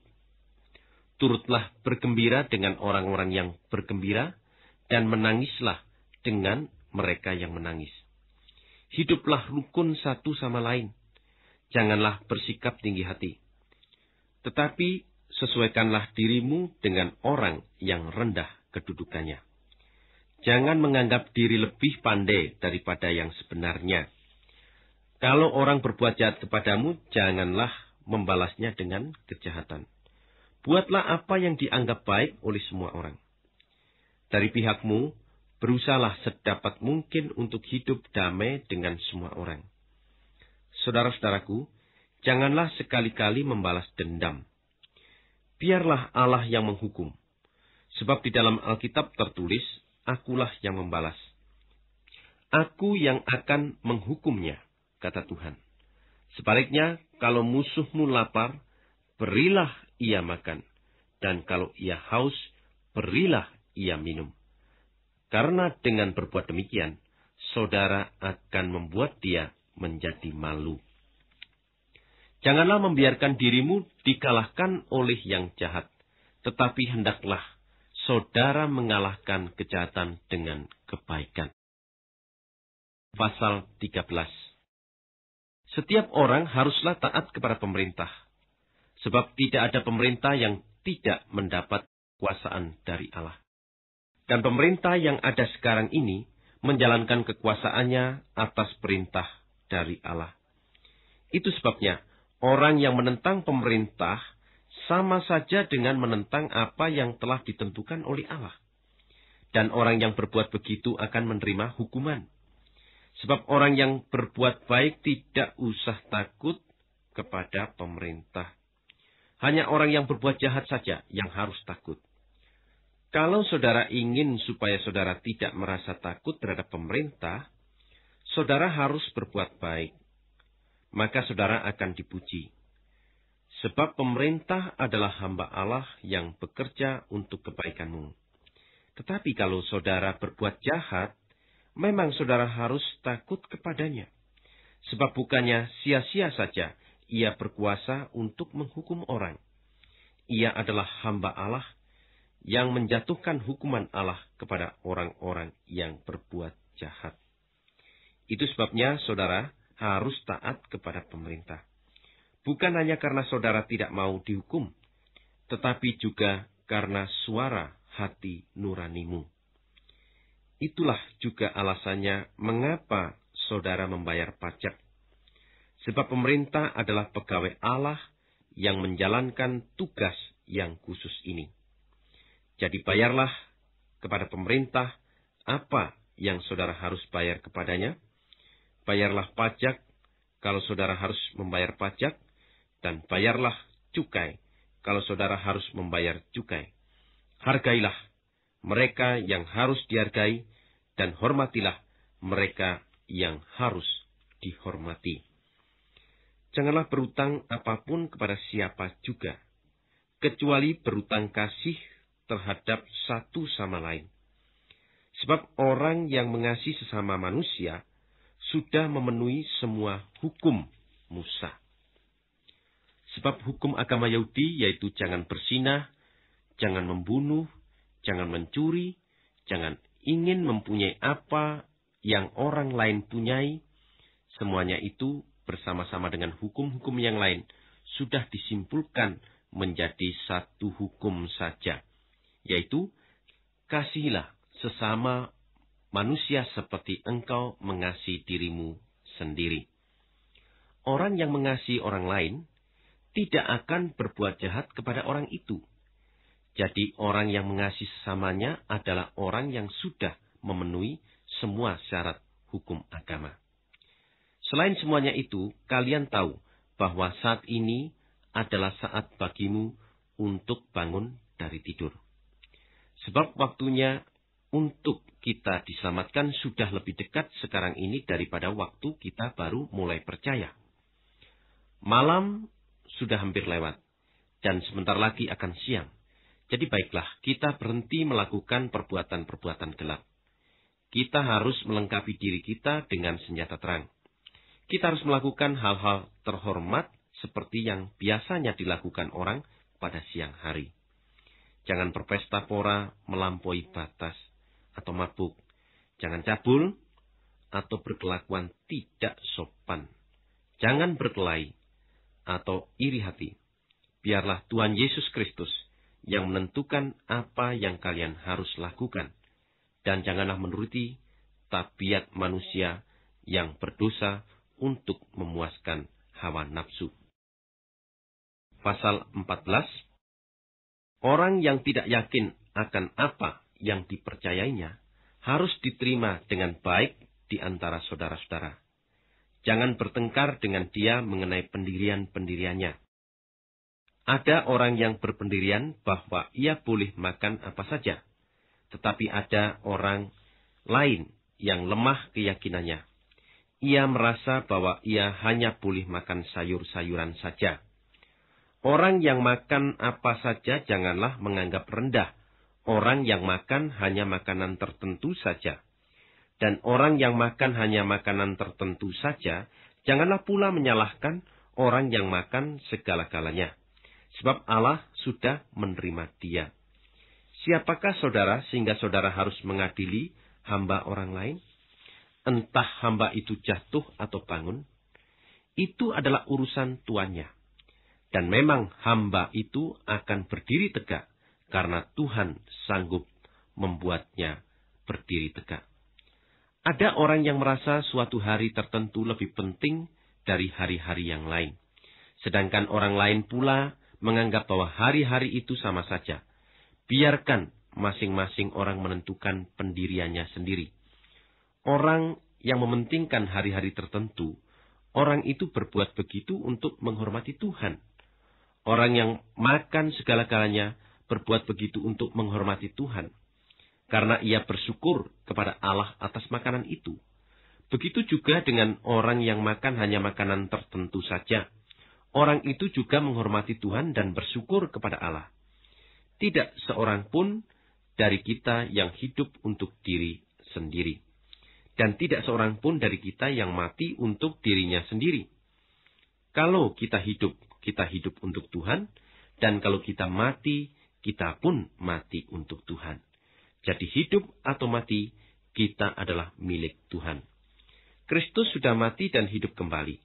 Turutlah bergembira dengan orang-orang yang bergembira, dan menangislah dengan mereka yang menangis. Hiduplah rukun satu sama lain. Janganlah bersikap tinggi hati. Tetapi sesuaikanlah dirimu dengan orang yang rendah kedudukannya. Jangan menganggap diri lebih pandai daripada yang sebenarnya. Kalau orang berbuat jahat kepadamu, janganlah membalasnya dengan kejahatan. Buatlah apa yang dianggap baik oleh semua orang. Dari pihakmu, berusahalah sedapat mungkin untuk hidup damai dengan semua orang. Saudara-saudaraku, janganlah sekali-kali membalas dendam. Biarlah Allah yang menghukum. Sebab di dalam Alkitab tertulis, akulah yang membalas. Aku yang akan menghukumnya, kata Tuhan. Sebaliknya, kalau musuhmu lapar, berilah ia makan. Dan kalau ia haus, berilah ia minum. Karena dengan berbuat demikian, saudara akan membuat dia menjadi malu. Janganlah membiarkan dirimu dikalahkan oleh yang jahat, tetapi hendaklah saudara mengalahkan kejahatan dengan kebaikan. Pasal 13 setiap orang haruslah taat kepada pemerintah. Sebab tidak ada pemerintah yang tidak mendapat kekuasaan dari Allah. Dan pemerintah yang ada sekarang ini menjalankan kekuasaannya atas perintah dari Allah. Itu sebabnya orang yang menentang pemerintah sama saja dengan menentang apa yang telah ditentukan oleh Allah. Dan orang yang berbuat begitu akan menerima hukuman. Sebab orang yang berbuat baik tidak usah takut kepada pemerintah. Hanya orang yang berbuat jahat saja yang harus takut. Kalau saudara ingin supaya saudara tidak merasa takut terhadap pemerintah, saudara harus berbuat baik. Maka saudara akan dipuji. Sebab pemerintah adalah hamba Allah yang bekerja untuk kebaikanmu. Tetapi kalau saudara berbuat jahat, memang saudara harus takut kepadanya. Sebab bukannya sia-sia saja ia berkuasa untuk menghukum orang. Ia adalah hamba Allah yang menjatuhkan hukuman Allah kepada orang-orang yang berbuat jahat. Itu sebabnya saudara harus taat kepada pemerintah. Bukan hanya karena saudara tidak mau dihukum, tetapi juga karena suara hati nuranimu. Itulah juga alasannya mengapa saudara membayar pajak. Sebab pemerintah adalah pegawai Allah yang menjalankan tugas yang khusus ini. Jadi bayarlah kepada pemerintah apa yang saudara harus bayar kepadanya. Bayarlah pajak kalau saudara harus membayar pajak, dan bayarlah cukai kalau saudara harus membayar cukai. Hargailah mereka yang harus dihargai, dan hormatilah mereka yang harus dihormati. Janganlah berutang apa pun kepada siapa juga, kecuali berutang kasih terhadap satu sama lain. Sebab orang yang mengasihi sesama manusia sudah memenuhi semua hukum Musa. Sebab hukum agama Yahudi yaitu jangan bersinah, jangan membunuh, jangan mencuri, jangan ingin mempunyai apa yang orang lain punyai, semuanya itu bersama-sama dengan hukum-hukum yang lain sudah disimpulkan menjadi satu hukum saja, yaitu kasihilah sesama manusia seperti engkau mengasihi dirimu sendiri. Orang yang mengasihi orang lain tidak akan berbuat jahat kepada orang itu. Jadi orang yang mengasihi sesamanya adalah orang yang sudah memenuhi semua syarat hukum agama. Selain semuanya itu, kalian tahu bahwa saat ini adalah saat bagimu untuk bangun dari tidur. Sebab waktunya untuk kita diselamatkan sudah lebih dekat sekarang ini daripada waktu kita baru mulai percaya. Malam sudah hampir lewat, dan sebentar lagi akan siang. Jadi baiklah, kita berhenti melakukan perbuatan-perbuatan gelap. Kita harus melengkapi diri kita dengan senjata terang. Kita harus melakukan hal-hal terhormat seperti yang biasanya dilakukan orang pada siang hari. Jangan berpesta pora melampaui batas atau mabuk. Jangan cabul atau berkelakuan tidak sopan. Jangan berkelahi atau iri hati. Biarlah Tuhan Yesus Kristus yang menentukan apa yang kalian harus lakukan. Dan janganlah menuruti tabiat manusia yang berdosa untuk memuaskan hawa nafsu. Pasal 14 Orang yang tidak yakin akan apa yang dipercayainya harus diterima dengan baik di antara saudara-saudara. Jangan bertengkar dengan dia mengenai pendirian-pendiriannya. Ada orang yang berpendirian bahwa ia boleh makan apa saja, tetapi ada orang lain yang lemah keyakinannya. Ia merasa bahwa ia hanya boleh makan sayur-sayuran saja. Orang yang makan apa saja janganlah menganggap rendah. Orang yang makan hanya makanan tertentu saja. Dan orang yang makan hanya makanan tertentu saja, janganlah pula menyalahkan orang yang makan segala-galanya sebab Allah sudah menerima dia. Siapakah saudara sehingga saudara harus mengadili hamba orang lain? Entah hamba itu jatuh atau bangun, itu adalah urusan tuannya. Dan memang hamba itu akan berdiri tegak karena Tuhan sanggup membuatnya berdiri tegak. Ada orang yang merasa suatu hari tertentu lebih penting dari hari-hari yang lain. Sedangkan orang lain pula menganggap bahwa hari-hari itu sama saja. Biarkan masing-masing orang menentukan pendiriannya sendiri. Orang yang mementingkan hari-hari tertentu, orang itu berbuat begitu untuk menghormati Tuhan. Orang yang makan segala-galanya berbuat begitu untuk menghormati Tuhan. Karena ia bersyukur kepada Allah atas makanan itu. Begitu juga dengan orang yang makan hanya makanan tertentu saja orang itu juga menghormati Tuhan dan bersyukur kepada Allah. Tidak seorang pun dari kita yang hidup untuk diri sendiri. Dan tidak seorang pun dari kita yang mati untuk dirinya sendiri. Kalau kita hidup, kita hidup untuk Tuhan. Dan kalau kita mati, kita pun mati untuk Tuhan. Jadi hidup atau mati, kita adalah milik Tuhan. Kristus sudah mati dan hidup kembali.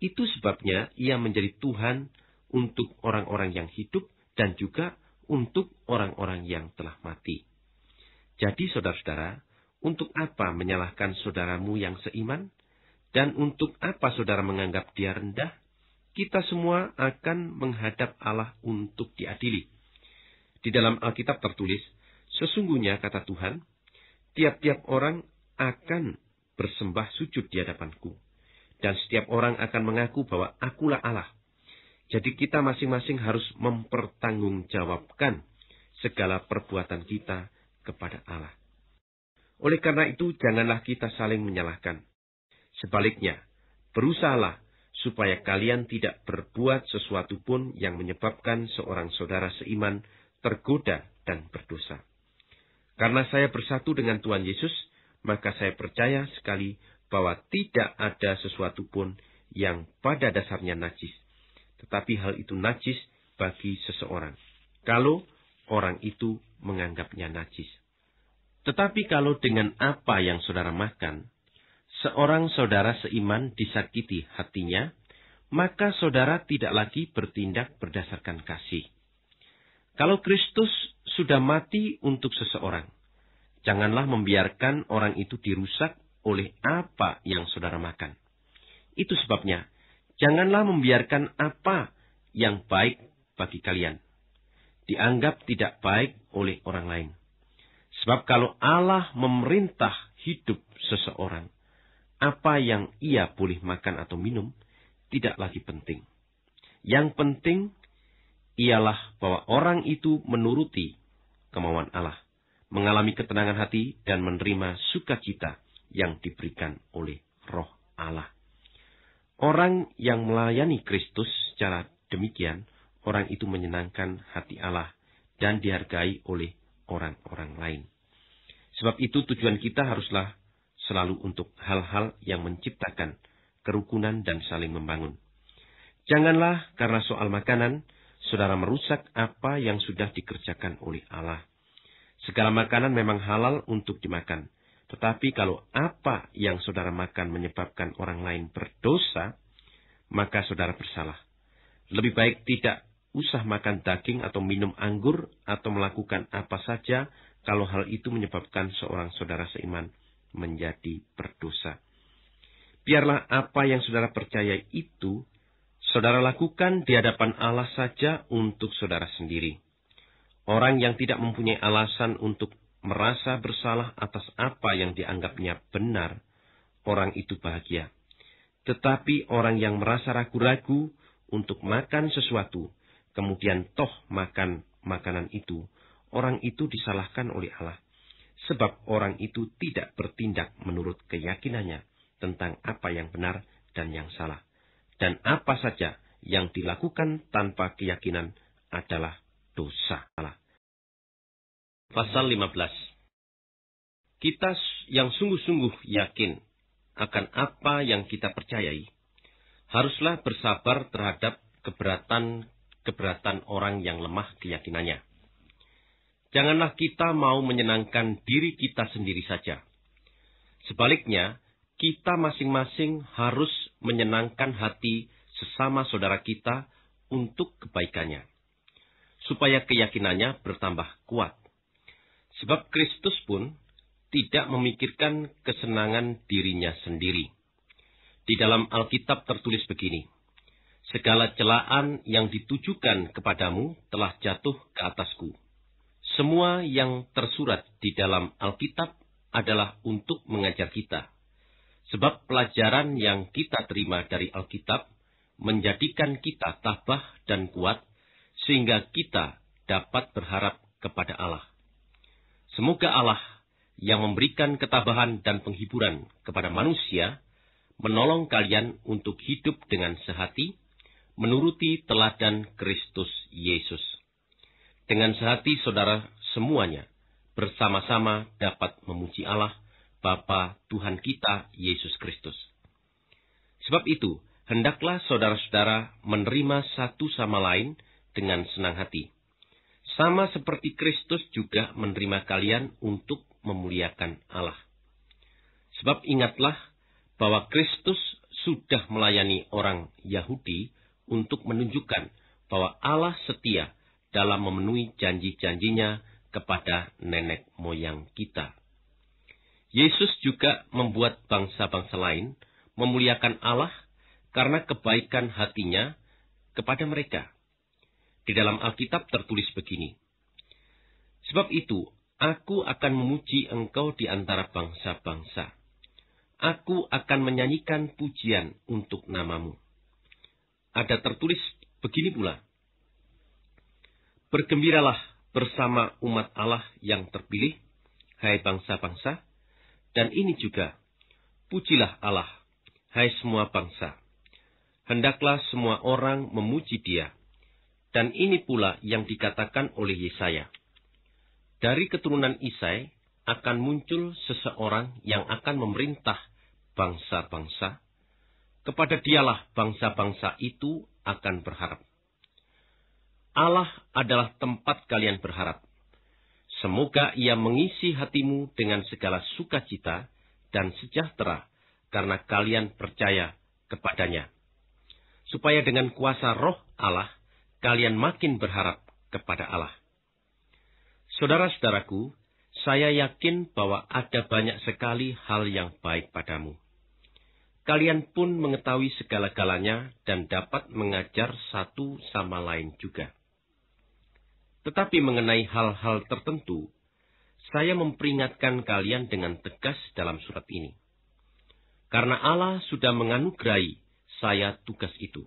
Itu sebabnya ia menjadi Tuhan untuk orang-orang yang hidup dan juga untuk orang-orang yang telah mati. Jadi saudara-saudara, untuk apa menyalahkan saudaramu yang seiman? Dan untuk apa saudara menganggap dia rendah? Kita semua akan menghadap Allah untuk diadili. Di dalam Alkitab tertulis, sesungguhnya kata Tuhan, tiap-tiap orang akan bersembah sujud di hadapanku. Dan setiap orang akan mengaku bahwa akulah Allah. Jadi kita masing-masing harus mempertanggungjawabkan segala perbuatan kita kepada Allah. Oleh karena itu, janganlah kita saling menyalahkan. Sebaliknya, berusahalah supaya kalian tidak berbuat sesuatu pun yang menyebabkan seorang saudara seiman tergoda dan berdosa. Karena saya bersatu dengan Tuhan Yesus, maka saya percaya sekali bahwa tidak ada sesuatu pun yang pada dasarnya najis. Tetapi hal itu najis bagi seseorang. Kalau orang itu menganggapnya najis. Tetapi kalau dengan apa yang saudara makan, seorang saudara seiman disakiti hatinya, maka saudara tidak lagi bertindak berdasarkan kasih. Kalau Kristus sudah mati untuk seseorang, janganlah membiarkan orang itu dirusak oleh apa yang saudara makan. Itu sebabnya, janganlah membiarkan apa yang baik bagi kalian dianggap tidak baik oleh orang lain. Sebab kalau Allah memerintah hidup seseorang, apa yang ia boleh makan atau minum tidak lagi penting. Yang penting ialah bahwa orang itu menuruti kemauan Allah, mengalami ketenangan hati dan menerima sukacita yang diberikan oleh roh Allah. Orang yang melayani Kristus secara demikian, orang itu menyenangkan hati Allah dan dihargai oleh orang-orang lain. Sebab itu tujuan kita haruslah selalu untuk hal-hal yang menciptakan kerukunan dan saling membangun. Janganlah karena soal makanan, saudara merusak apa yang sudah dikerjakan oleh Allah. Segala makanan memang halal untuk dimakan. Tetapi kalau apa yang saudara makan menyebabkan orang lain berdosa, maka saudara bersalah. Lebih baik tidak usah makan daging atau minum anggur atau melakukan apa saja kalau hal itu menyebabkan seorang saudara seiman menjadi berdosa. Biarlah apa yang saudara percaya itu saudara lakukan di hadapan Allah saja untuk saudara sendiri. Orang yang tidak mempunyai alasan untuk merasa bersalah atas apa yang dianggapnya benar, orang itu bahagia. Tetapi orang yang merasa ragu-ragu untuk makan sesuatu, kemudian toh makan makanan itu, orang itu disalahkan oleh Allah. Sebab orang itu tidak bertindak menurut keyakinannya tentang apa yang benar dan yang salah. Dan apa saja yang dilakukan tanpa keyakinan adalah dosa. Pasal 15 Kita yang sungguh-sungguh yakin akan apa yang kita percayai, haruslah bersabar terhadap keberatan-keberatan orang yang lemah keyakinannya Janganlah kita mau menyenangkan diri kita sendiri saja. Sebaliknya, kita masing-masing harus menyenangkan hati sesama saudara kita untuk kebaikannya, supaya keyakinannya bertambah kuat. Sebab Kristus pun tidak memikirkan kesenangan dirinya sendiri. Di dalam Alkitab tertulis begini, Segala celaan yang ditujukan kepadamu telah jatuh ke atasku semua yang tersurat di dalam Alkitab adalah untuk mengajar kita. Sebab pelajaran yang kita terima dari Alkitab menjadikan kita tabah dan kuat sehingga kita dapat berharap kepada Allah. Semoga Allah yang memberikan ketabahan dan penghiburan kepada manusia menolong kalian untuk hidup dengan sehati menuruti teladan Kristus Yesus. Dengan sehati saudara semuanya bersama-sama dapat memuji Allah, Bapa Tuhan kita, Yesus Kristus. Sebab itu, hendaklah saudara-saudara menerima satu sama lain dengan senang hati. sama seperti Kristus juga menerima kalian untuk memuliakan Allah. Sebab ingatlah bahwa Kristus sudah melayani orang Yahudi untuk menunjukkan bahwa Allah setia dalam memenuhi janji-janjinya kepada nenek moyang kita. Yesus juga membuat bangsa-bangsa lain memuliakan Allah karena kebaikan hatinya kepada mereka. Di dalam Alkitab tertulis begini, Sebab itu, aku akan memuji engkau di antara bangsa-bangsa. Aku akan menyanyikan pujian untuk namamu. Ada tertulis begini pula, Bergembiralah bersama umat Allah yang terpilih, hai bangsa-bangsa, dan ini juga, pujilah Allah, hai semua bangsa. Hendaklah semua orang memuji dia, dan ini pula yang dikatakan oleh Yesaya. Dari keturunan Isai akan muncul seseorang yang akan memerintah bangsa-bangsa. Kepada dialah bangsa-bangsa itu akan berharap. Allah adalah tempat kalian berharap. Semoga ia mengisi hatimu dengan segala sukacita dan sejahtera karena kalian percaya kepadanya. Supaya dengan kuasa roh Allah, kalian makin berharap kepada Allah. Saudara-saudaraku, saya yakin bahwa ada banyak sekali hal yang baik padamu. Kalian pun mengetahui segala-galanya dan dapat mengajar satu sama lain juga. Tetapi mengenai hal-hal tertentu, saya memperingatkan kalian dengan tegas dalam surat ini. Karena Allah sudah menganugerahi saya tugas itu.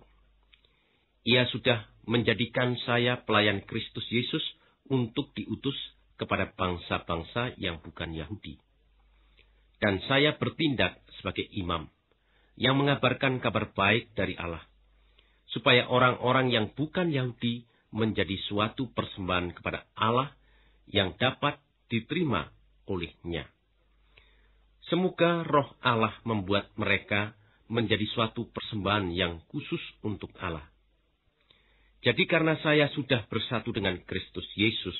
Ia sudah menjadikan saya pelayan Kristus Yesus untuk diutus kepada bangsa-bangsa yang bukan Yahudi. Dan saya bertindak sebagai imam yang mengabarkan kabar baik dari Allah, supaya orang-orang yang bukan Yahudi menjadi suatu persembahan kepada Allah yang dapat diterima olehnya. Semoga roh Allah membuat mereka menjadi suatu persembahan yang khusus untuk Allah jadi karena saya sudah bersatu dengan Kristus Yesus,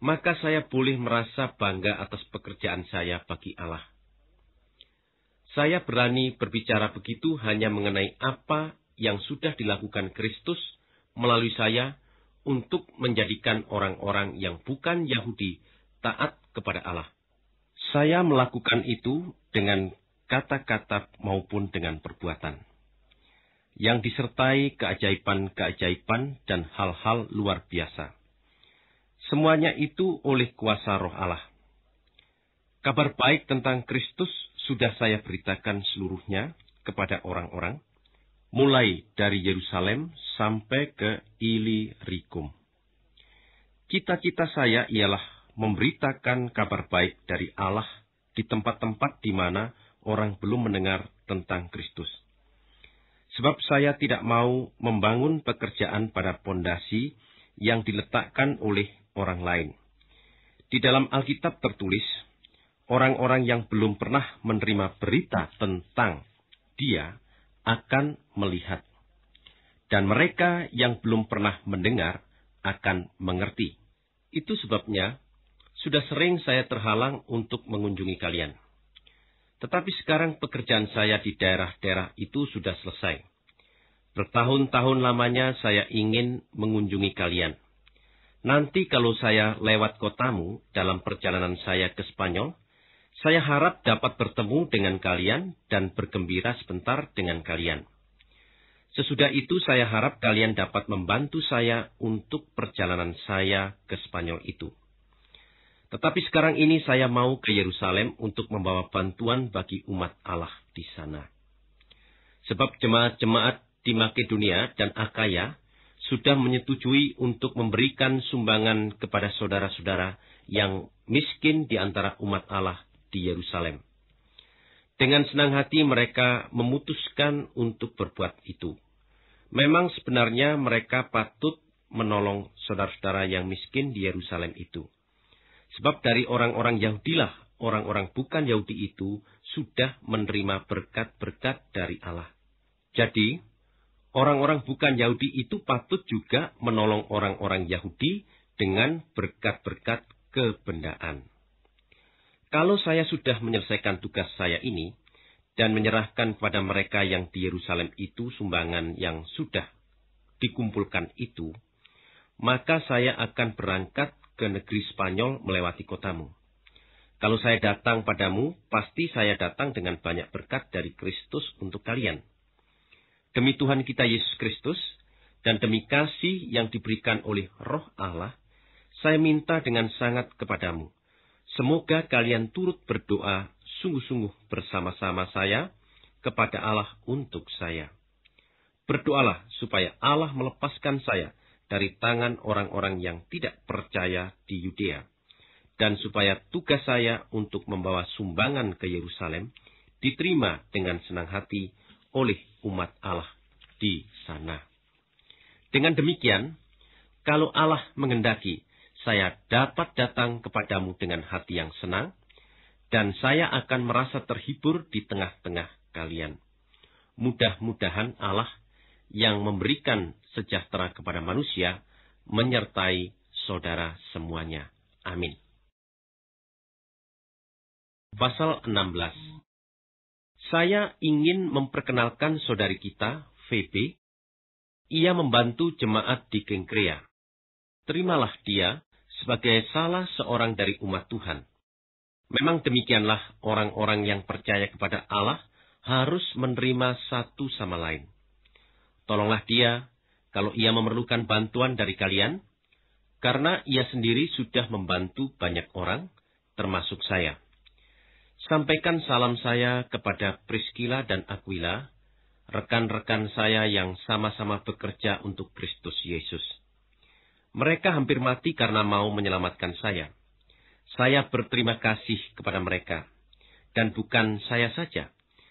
maka saya boleh merasa bangga atas pekerjaan saya bagi Allah. Saya berani berbicara begitu hanya mengenai apa yang sudah dilakukan Kristus melalui saya untuk menjadikan orang-orang yang bukan Yahudi taat kepada Allah. Saya melakukan itu dengan kata-kata maupun dengan perbuatan yang disertai keajaiban-keajaiban dan hal-hal luar biasa. Semuanya itu oleh kuasa roh Allah. Kabar baik tentang Kristus sudah saya beritakan seluruhnya kepada orang-orang, mulai dari Yerusalem sampai ke Ilirikum. Cita-cita saya ialah memberitakan kabar baik dari Allah di tempat-tempat di mana orang belum mendengar tentang Kristus Sebab saya tidak mau membangun pekerjaan pada pondasi yang diletakkan oleh orang lain. Di dalam Alkitab tertulis, orang-orang yang belum pernah menerima berita tentang dia akan melihat. Dan mereka yang belum pernah mendengar akan mengerti. Itu sebabnya sudah sering saya terhalang untuk mengunjungi kalian. Tetapi sekarang pekerjaan saya di daerah-daerah itu sudah selesai. Bertahun-tahun lamanya saya ingin mengunjungi kalian. Nanti kalau saya lewat kotamu dalam perjalanan saya ke Spanyol, saya harap dapat bertemu dengan kalian dan bergembira sebentar dengan kalian. Sesudah itu saya harap kalian dapat membantu saya untuk perjalanan saya ke Spanyol itu. Tetapi sekarang ini saya mau ke Yerusalem untuk membawa bantuan bagi umat Allah di sana. Sebab jemaat-jemaat di Makedonia dan Akaya sudah menyetujui untuk memberikan sumbangan kepada saudara-saudara yang miskin di antara umat Allah di Yerusalem. Dengan senang hati mereka memutuskan untuk berbuat itu. Memang sebenarnya mereka patut menolong saudara-saudara yang miskin di Yerusalem itu. Sebab dari orang-orang Yahudilah, orang-orang bukan Yahudi itu sudah menerima berkat-berkat dari Allah. Jadi, orang-orang bukan Yahudi itu patut juga menolong orang-orang Yahudi dengan berkat-berkat kebendaan. Kalau saya sudah menyelesaikan tugas saya ini dan menyerahkan kepada mereka yang di Yerusalem itu sumbangan yang sudah dikumpulkan itu, maka saya akan berangkat ke negeri Spanyol melewati kotamu. Kalau saya datang padamu, pasti saya datang dengan banyak berkat dari Kristus untuk kalian. Demi Tuhan kita Yesus Kristus, dan demi kasih yang diberikan oleh roh Allah, saya minta dengan sangat kepadamu. Semoga kalian turut berdoa sungguh-sungguh bersama-sama saya kepada Allah untuk saya. Berdoalah supaya Allah melepaskan saya dari tangan orang-orang yang tidak percaya di Yudea, dan supaya tugas saya untuk membawa sumbangan ke Yerusalem diterima dengan senang hati oleh umat Allah di sana. Dengan demikian, kalau Allah mengendaki, saya dapat datang kepadamu dengan hati yang senang, dan saya akan merasa terhibur di tengah-tengah kalian. Mudah-mudahan Allah yang memberikan sejahtera kepada manusia menyertai saudara semuanya. Amin. Pasal 16 Saya ingin memperkenalkan saudari kita, Febe, ia membantu jemaat di Kengkrea. Terimalah dia sebagai salah seorang dari umat Tuhan. Memang demikianlah orang-orang yang percaya kepada Allah harus menerima satu sama lain. Tolonglah dia kalau ia memerlukan bantuan dari kalian, karena ia sendiri sudah membantu banyak orang, termasuk saya. Sampaikan salam saya kepada Priscilla dan Aquila, rekan-rekan saya yang sama-sama bekerja untuk Kristus Yesus. Mereka hampir mati karena mau menyelamatkan saya. Saya berterima kasih kepada mereka. Dan bukan saya saja,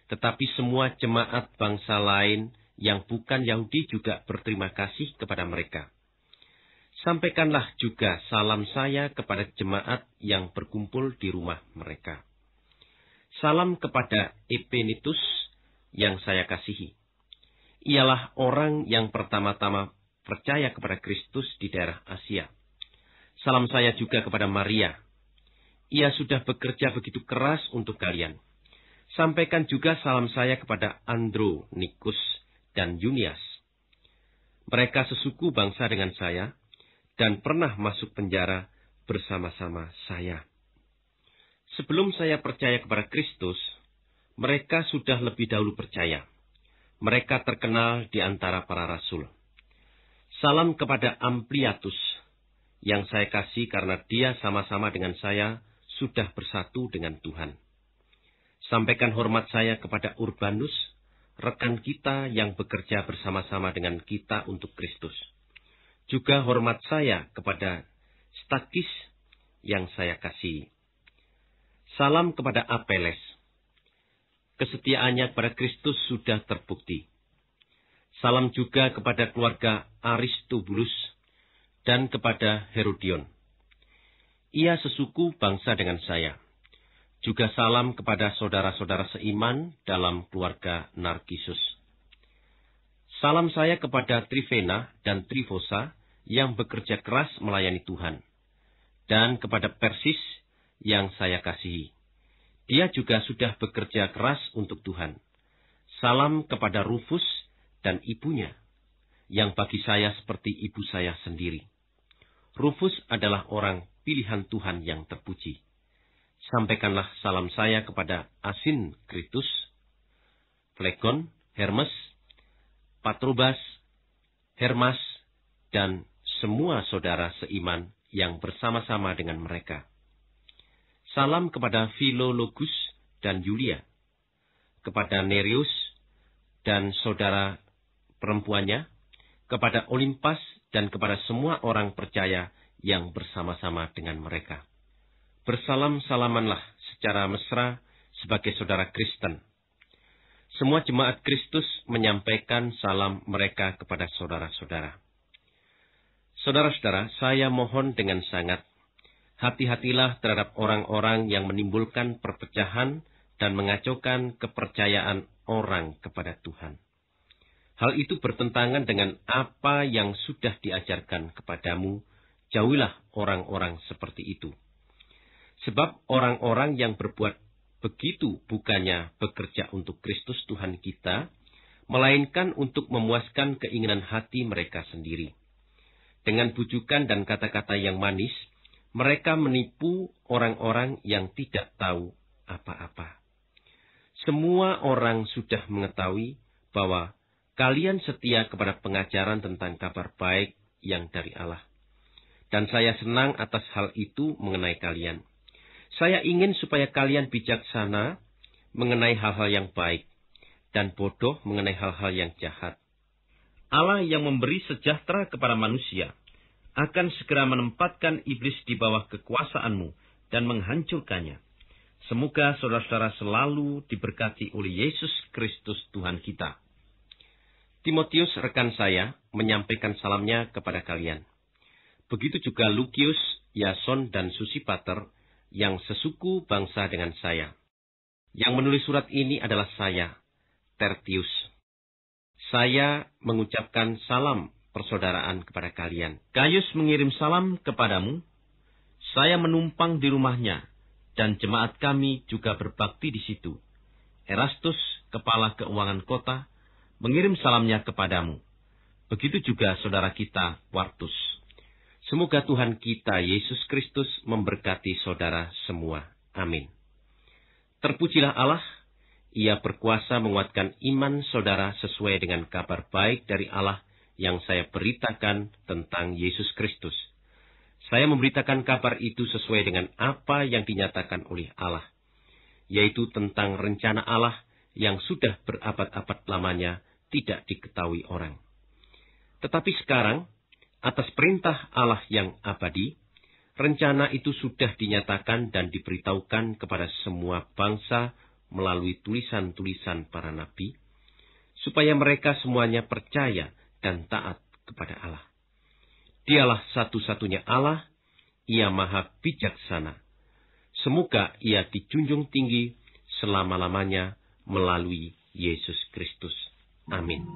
tetapi semua jemaat bangsa lain yang bukan Yahudi juga berterima kasih kepada mereka. Sampaikanlah juga salam saya kepada jemaat yang berkumpul di rumah mereka. Salam kepada Epenitus yang saya kasihi. Ialah orang yang pertama-tama percaya kepada Kristus di daerah Asia. Salam saya juga kepada Maria. Ia sudah bekerja begitu keras untuk kalian. Sampaikan juga salam saya kepada Andro, Nikus, dan Junias. Mereka sesuku bangsa dengan saya dan pernah masuk penjara bersama-sama saya. Sebelum saya percaya kepada Kristus, mereka sudah lebih dahulu percaya. Mereka terkenal di antara para rasul. Salam kepada Ampliatus, yang saya kasih karena dia sama-sama dengan saya sudah bersatu dengan Tuhan. Sampaikan hormat saya kepada Urbanus, rekan kita yang bekerja bersama-sama dengan kita untuk Kristus. Juga hormat saya kepada Stakis yang saya kasih. Salam kepada Apeles, kesetiaannya kepada Kristus sudah terbukti. Salam juga kepada keluarga Aristobulus dan kepada Herodion. Ia sesuku bangsa dengan saya. Juga salam kepada saudara-saudara seiman dalam keluarga Narkisus. Salam saya kepada Trifena dan Trifosa yang bekerja keras melayani Tuhan. Dan kepada Persis yang saya kasihi. Dia juga sudah bekerja keras untuk Tuhan. Salam kepada Rufus dan ibunya, yang bagi saya seperti ibu saya sendiri. Rufus adalah orang pilihan Tuhan yang terpuji. Sampaikanlah salam saya kepada Asin Kritus, Flegon, Hermes, Patrobas, Hermas, dan semua saudara seiman yang bersama-sama dengan mereka. Salam kepada Philologus dan Julia, kepada Nereus dan saudara perempuannya, kepada Olimpas dan kepada semua orang percaya yang bersama-sama dengan mereka. Bersalam-salamanlah secara mesra sebagai saudara Kristen. Semua jemaat Kristus menyampaikan salam mereka kepada saudara-saudara. Saudara-saudara, saya mohon dengan sangat hati-hatilah terhadap orang-orang yang menimbulkan perpecahan dan mengacaukan kepercayaan orang kepada Tuhan. Hal itu bertentangan dengan apa yang sudah diajarkan kepadamu jauhilah orang-orang seperti itu. Sebab orang-orang yang berbuat begitu bukannya bekerja untuk Kristus Tuhan kita, melainkan untuk memuaskan keinginan hati mereka sendiri. Dengan bujukan dan kata-kata yang manis, mereka menipu orang-orang yang tidak tahu apa-apa. Semua orang sudah mengetahui bahwa kalian setia kepada pengajaran tentang kabar baik yang dari Allah. Dan saya senang atas hal itu mengenai kalian. Saya ingin supaya kalian bijaksana mengenai hal-hal yang baik dan bodoh mengenai hal-hal yang jahat. Allah yang memberi sejahtera kepada manusia akan segera menempatkan iblis di bawah kekuasaanmu dan menghancurkannya. Semoga saudara-saudara selalu diberkati oleh Yesus Kristus Tuhan kita. Timotius rekan saya menyampaikan salamnya kepada kalian. Begitu juga Lukius, Yason, dan Susipater yang sesuku bangsa dengan saya. Yang menulis surat ini adalah saya, Tertius. Saya mengucapkan salam persaudaraan kepada kalian. Gaius mengirim salam kepadamu. Saya menumpang di rumahnya dan jemaat kami juga berbakti di situ. Erastus, kepala keuangan kota, mengirim salamnya kepadamu. Begitu juga saudara kita, Wartus. Semoga Tuhan kita, Yesus Kristus, memberkati saudara semua. Amin. Terpujilah Allah, Ia berkuasa menguatkan iman saudara sesuai dengan kabar baik dari Allah yang saya beritakan tentang Yesus Kristus saya memberitakan kabar itu sesuai dengan apa yang dinyatakan oleh Allah, yaitu tentang rencana Allah yang sudah berabad-abad lamanya tidak diketahui orang. Tetapi sekarang, atas perintah Allah yang abadi, rencana itu sudah dinyatakan dan diberitahukan kepada semua bangsa melalui tulisan-tulisan para nabi, supaya mereka semuanya percaya dan taat kepada Allah. Dialah satu-satunya Allah, ia maha bijaksana. Semoga ia dijunjung tinggi selama-lamanya melalui Yesus Kristus. Amin.